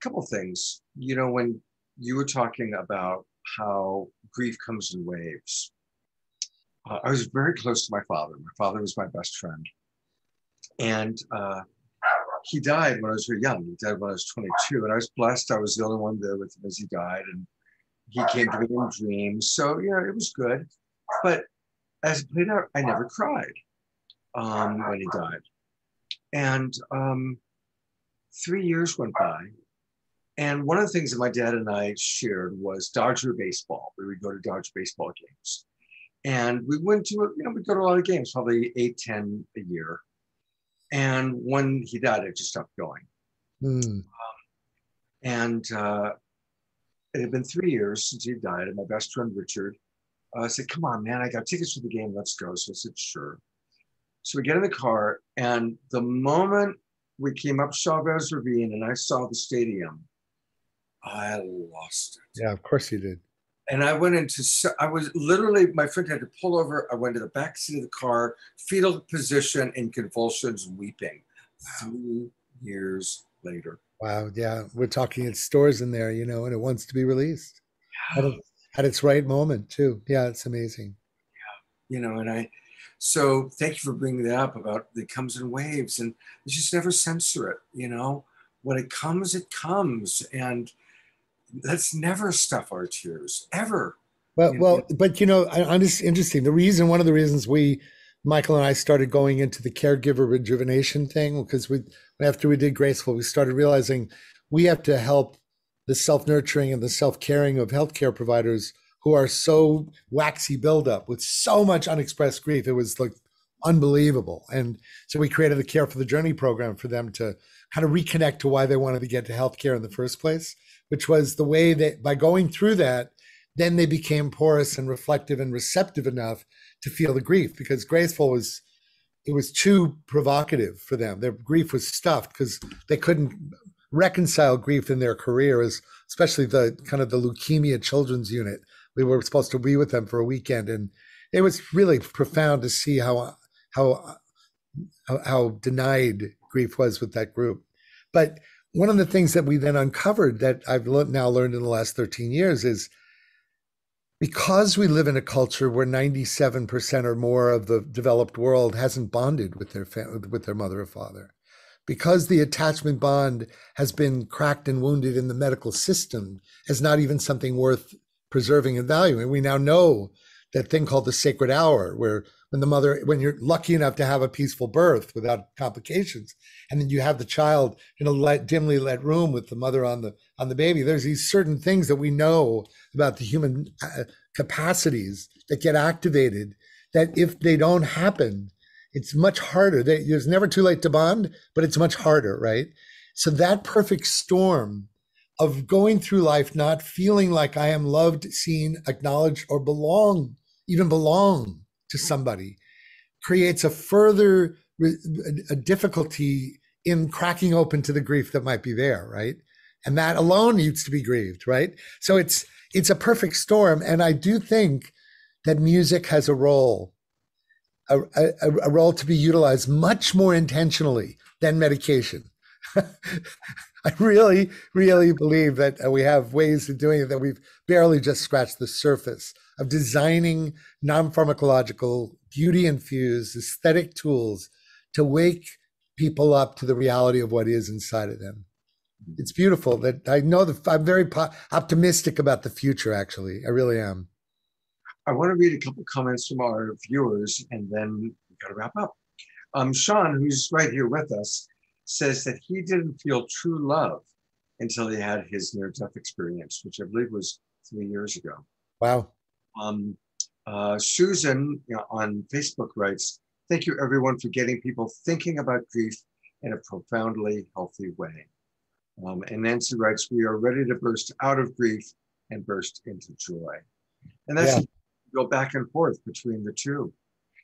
a couple things you know when you were talking about how grief comes in waves. Uh, I was very close to my father. My father was my best friend. And uh, he died when I was very young. He died when I was 22. And I was blessed. I was the only one there with him as he died. And he came to me in dreams. So, yeah, it was good. But as it played out, I never cried um, when he died. And um, three years went by. And one of the things that my dad and I shared was Dodger baseball. We would go to Dodger baseball games. And we went to, you know, we'd go to a lot of games, probably eight, 10 a year. And when he died, I just stopped going. Mm. Um, and uh, it had been three years since he died. And my best friend, Richard, uh, said, Come on, man, I got tickets for the game. Let's go. So I said, Sure. So we get in the car. And the moment we came up Chavez Ravine and I saw the stadium, I lost it. Yeah, of course you did. And I went into, I was literally, my friend had to pull over. I went to the back seat of the car, fetal position in convulsions, weeping. Wow. Three years later. Wow. Yeah. We're talking, it stores in there, you know, and it wants to be released yeah. at, at its right moment, too. Yeah. It's amazing. Yeah. You know, and I, so thank you for bringing that up about it comes in waves and just never censor it, you know, when it comes, it comes. And, let's never stuff our tears ever. Well, well, but you know, I, am just interesting. The reason, one of the reasons we, Michael and I, started going into the caregiver rejuvenation thing because we, after we did Graceful, we started realizing we have to help the self nurturing and the self caring of healthcare providers who are so waxy buildup with so much unexpressed grief. It was like unbelievable, and so we created the Care for the Journey program for them to kind of reconnect to why they wanted to get to healthcare in the first place which was the way that by going through that, then they became porous and reflective and receptive enough to feel the grief because graceful was it was too provocative for them. Their grief was stuffed because they couldn't reconcile grief in their careers, especially the kind of the leukemia children's unit. We were supposed to be with them for a weekend, and it was really profound to see how how how, denied grief was with that group. But one of the things that we then uncovered that I've now learned in the last 13 years is because we live in a culture where 97% or more of the developed world hasn't bonded with their family, with their mother or father because the attachment bond has been cracked and wounded in the medical system as not even something worth preserving and valuing we now know that thing called the sacred hour where when the mother when you're lucky enough to have a peaceful birth without complications and then you have the child in a light, dimly lit room with the mother on the on the baby there's these certain things that we know about the human uh, capacities that get activated that if they don't happen, it's much harder. They, there's never too late to bond, but it's much harder, right? So that perfect storm of going through life not feeling like I am loved, seen, acknowledged, or belong, even belong to somebody, creates a further a difficulty in cracking open to the grief that might be there, right? And that alone needs to be grieved, right? So it's it's a perfect storm, and I do think that music has a role, a, a, a role to be utilized much more intentionally than medication. *laughs* *laughs* I really, really believe that we have ways of doing it that we've barely just scratched the surface of designing non pharmacological, beauty infused, aesthetic tools to wake people up to the reality of what is inside of them. It's beautiful that I know that I'm very optimistic about the future, actually. I really am. I want to read a couple comments from our viewers and then we've got to wrap up. Um, Sean, who's right here with us, says that he didn't feel true love until he had his near death experience, which I believe was three years ago. Wow. Um, uh, Susan you know, on Facebook writes, Thank you, everyone, for getting people thinking about grief in a profoundly healthy way. Um, and Nancy writes, We are ready to burst out of grief and burst into joy. And that's yeah. go back and forth between the two.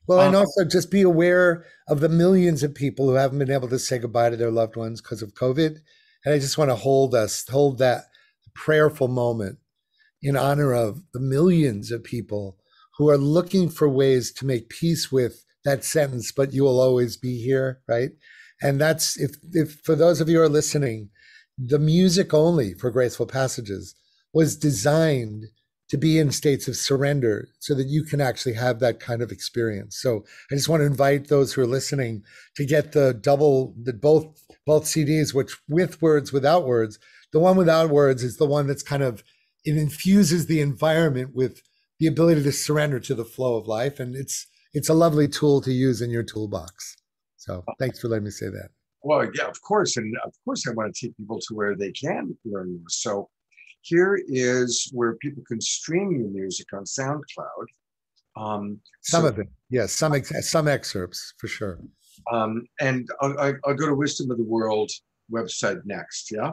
Well, and um, also just be aware of the millions of people who haven't been able to say goodbye to their loved ones because of COVID. And I just want to hold us, hold that prayerful moment in honor of the millions of people who are looking for ways to make peace with that sentence, but you will always be here, right? And that's if if for those of you who are listening, the music only for graceful passages was designed to be in states of surrender so that you can actually have that kind of experience. So I just want to invite those who are listening to get the double, the both, both CDs, which with words, without words, the one without words is the one that's kind of, it infuses the environment with the ability to surrender to the flow of life. And it's, it's a lovely tool to use in your toolbox. So thanks for letting me say that. Well, yeah, of course. And of course, I want to take people to where they can learn more. So here is where people can stream your music on SoundCloud. Um, some so, of it, yes, some ex- some excerpts for sure. Um, and I'll, I'll, go to Wisdom of the World website next. Yeah.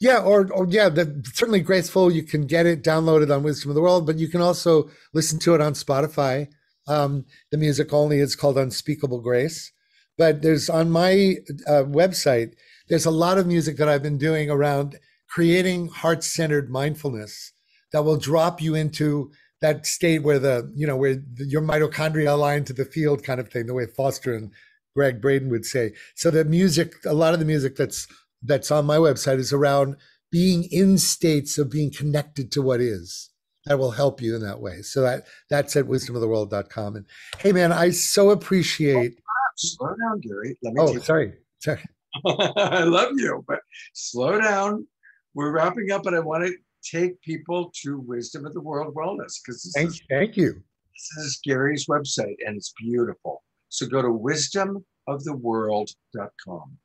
Yeah, or, or yeah, the, certainly graceful. You can get it downloaded on Wisdom of the World, but you can also listen to it on Spotify. Um, the music only is called Unspeakable Grace, but there's on my uh, website. There's a lot of music that I've been doing around creating heart centered mindfulness that will drop you into that state where the, you know, where the, your mitochondria align to the field kind of thing, the way Foster and gregg Braden would say. So the music, a lot of the music that's that's on my website is around being in states of being connected to what is that will help you in that way. So that that's at wisdomoftheworld.com. And hey man, I so appreciate oh, slow down, Gary. Let me oh, sorry. Sorry. *laughs* *laughs* I love you, but slow down we're wrapping up, but I want to take people to Wisdom of the World Wellness because thank, is, thank you. This is Gary's website, and it's beautiful. So go to wisdomoftheworld.com.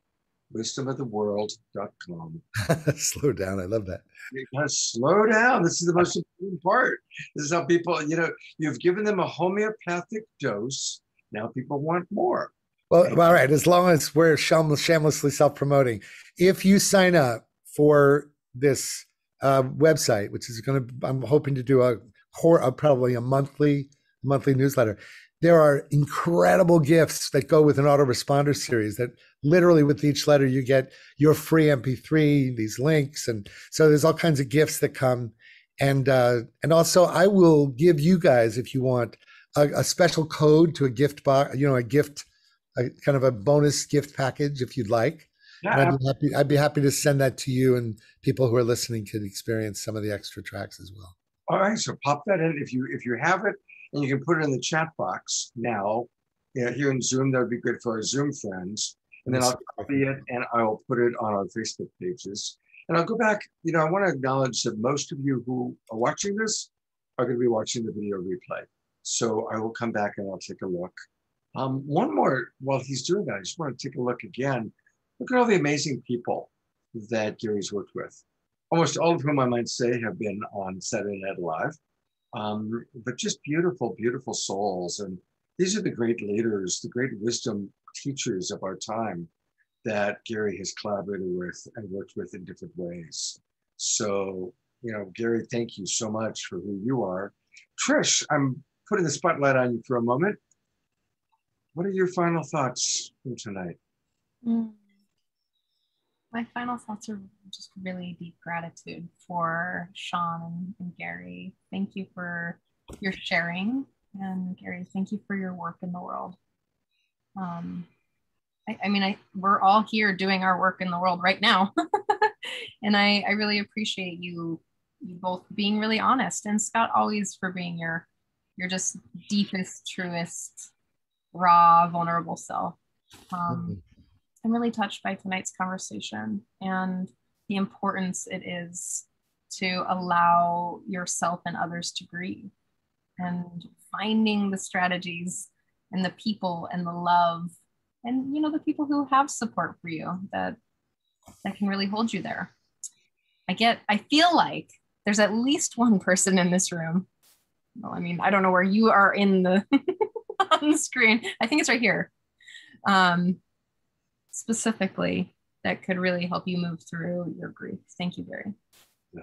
Wisdomoftheworld.com. *laughs* slow down. I love that. You gotta slow down. This is the most important part. This is how people, you know, you've given them a homeopathic dose. Now people want more. Well, all right. As long as we're shamelessly self promoting, if you sign up for this uh, website, which is going to, I'm hoping to do a core, uh, probably a monthly monthly newsletter. There are incredible gifts that go with an autoresponder series that literally with each letter you get your free MP3, these links, and so there's all kinds of gifts that come. And uh, and also I will give you guys if you want a, a special code to a gift box, you know, a gift, a kind of a bonus gift package if you'd like. Yeah. I'd be, happy, I'd be happy to send that to you, and people who are listening can experience some of the extra tracks as well. All right, so pop that in if you if you have it, and you can put it in the chat box now. Yeah, here in Zoom, that would be good for our Zoom friends. And then I'll copy it and I'll put it on our Facebook pages. And I'll go back. You know, I want to acknowledge that most of you who are watching this are going to be watching the video replay. So I will come back and I'll take a look. Um, one more while he's doing that, I just want to take a look again Look at all the amazing people that Gary's worked with, almost all of whom I might say have been on Saturday Night Live. um, but just beautiful, beautiful souls. And these are the great leaders, the great wisdom teachers of our time that Gary has collaborated with and worked with in different ways. So, you know, Gary, thank you so much for who you are. Trish, I'm putting the spotlight on you for a moment. What are your final thoughts from tonight? Mm. My final thoughts are just really deep gratitude for Sean and, and Gary. Thank you for your sharing. And Gary, thank you for your work in the world. Um, I, I mean, I we're all here doing our work in the world right now, *laughs* and I, I really appreciate you you both being really honest and Scott always for being your your just deepest, truest, raw, vulnerable self. Um, mm-hmm. I'm really touched by tonight's conversation and the importance it is to allow yourself and others to grieve. And finding the strategies and the people and the love and you know the people who have support for you that that can really hold you there. I get i feel like there's at least one person in this room. Well i mean i don't know where you are in the *laughs* on the screen. I think it's right here. Um specifically that could really help you move through your grief thank you Gary.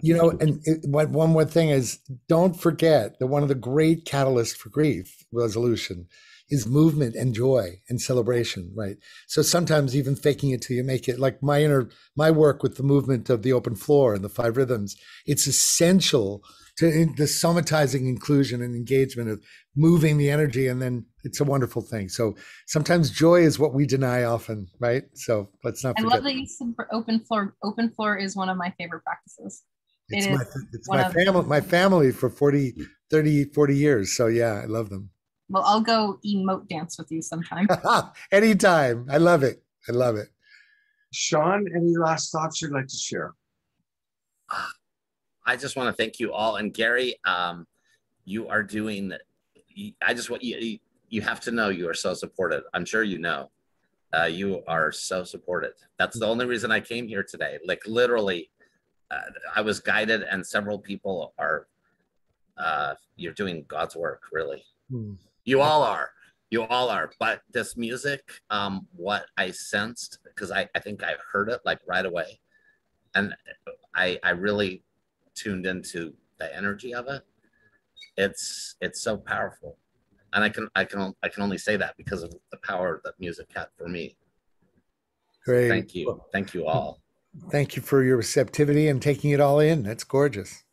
you know and it, what one more thing is don't forget that one of the great catalysts for grief resolution is movement and joy and celebration, right? So sometimes even faking it till you make it. Like my inner my work with the movement of the open floor and the five rhythms, it's essential to the somatizing inclusion and engagement of moving the energy, and then it's a wonderful thing. So sometimes joy is what we deny often, right? So let's not. forget. I love that you said open floor. Open floor is one of my favorite practices. It's it my, it's my family, my family for 40, 30, 40 years. So yeah, I love them. Well, I'll go emote dance with you sometime. *laughs* Anytime. I love it. I love it. Sean, any last thoughts you'd like to share? I just want to thank you all. And Gary, um, you are doing, I just want you, you have to know you are so supported. I'm sure you know. Uh, you are so supported. That's the only reason I came here today. Like literally, uh, I was guided, and several people are. Uh, you're doing God's work, really. Hmm. You all are. You all are. But this music, um, what I sensed, because I, I think I heard it like right away. And I I really tuned into the energy of it. It's it's so powerful. And I can I can I can only say that because of the power that music had for me. Great. Thank you. Thank you all. Thank you for your receptivity and taking it all in. That's gorgeous.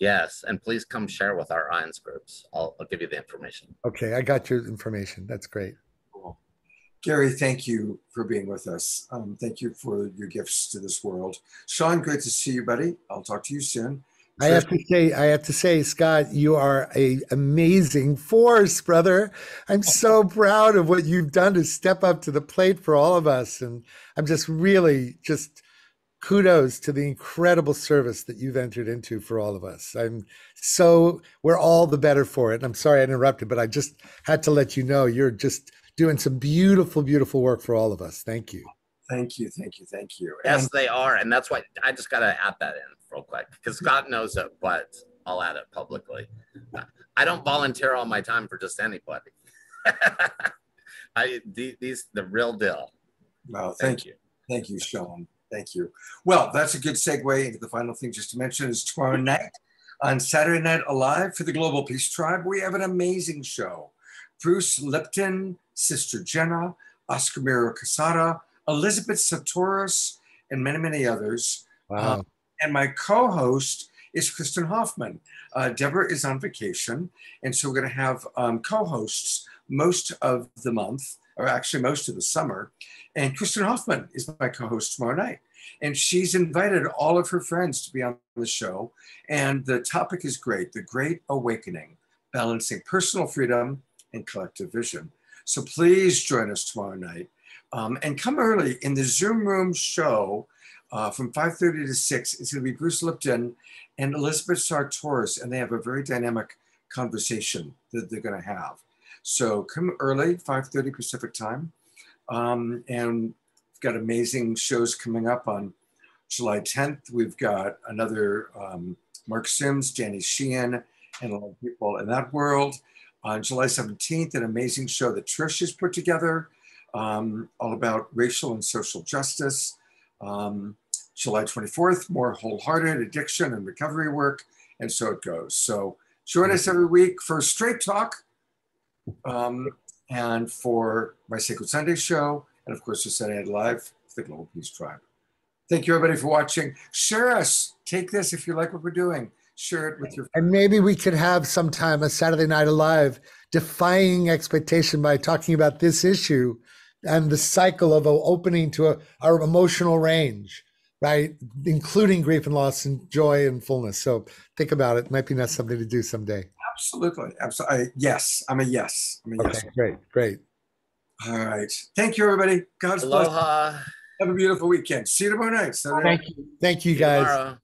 Yes, and please come share with our IANDS groups. I'll, I'll give you the information. Okay, I got your information. That's great. Cool. Gary, thank you for being with us. Um, thank you for your gifts to this world. Sean, good to see you, buddy. I'll talk to you soon. I have to say, I have to say, Scott, you are a amazing force, brother. I'm so proud of what you've done to step up to the plate for all of us, and I'm just really just kudos to the incredible service that you've entered into for all of us. I'm so we're all the better for it. I'm sorry I interrupted, but I just had to let you know you're just doing some beautiful, beautiful work for all of us. Thank you. Thank you, thank you, thank you. Yes, and- they are, and that's why I just got to add that in real quick because Scott knows it, but I'll add it publicly. I don't volunteer all my time for just anybody. *laughs* I these the real deal. Well, thank, thank you. Thank you, Sean. Thank you. Well, that's a good segue into the final thing just to mention is tomorrow *laughs* night on Saturday Night Alive for the Global Peace Tribe, we have an amazing show. Bruce Lipton, Sister Jenna, Oscar Miro Quesada, Elizabeth Sahtouris, and many, many others. Wow. Um, and my co-host is Kristen Hoffman. Uh, Deborah is on vacation, and so we're going to have um, co-hosts most of the month, or actually most of the summer. And Kristen Hoffman is my co host tomorrow night. And she's invited all of her friends to be on the show. And the topic is great The Great Awakening, balancing personal freedom and collective vision. So please join us tomorrow night. Um, and come early in the Zoom room show uh, from 5.30 to 6. It's going to be Bruce Lipton and Elizabeth Sahtouris, and they have a very dynamic conversation that they're going to have. So come early, 5.30 Pacific time. Um, and we've got amazing shows coming up on July 10th. We've got another um, Mark Sims, Danny Sheehan, and a lot of people in that world. On July 17th, an amazing show that Trish has put together, um, all about racial and social justice. Um, July 24th, more wholehearted addiction and recovery work, and so it goes. So join us every week for Straight Talk um, and for my Sacred Sunday show, and of course, the Saturday Night Live, the Global Peace Tribe. Thank you, everybody, for watching. Share us. Take this if you like what we're doing. Share it with your And maybe we could have sometime a Saturday Night Alive defying expectation by talking about this issue and the cycle of opening to a, our emotional range, right? Including grief and loss and joy and fullness. So think about it. Might be not something to do someday. Absolutely. Absolutely. yes. I'm a yes. I'm a yes. Okay, great, great. All right. Thank you, everybody. God's bless. Aloha. Have a beautiful weekend. See you tomorrow night. Saturday. Thank you. Thank you guys. tomorrow.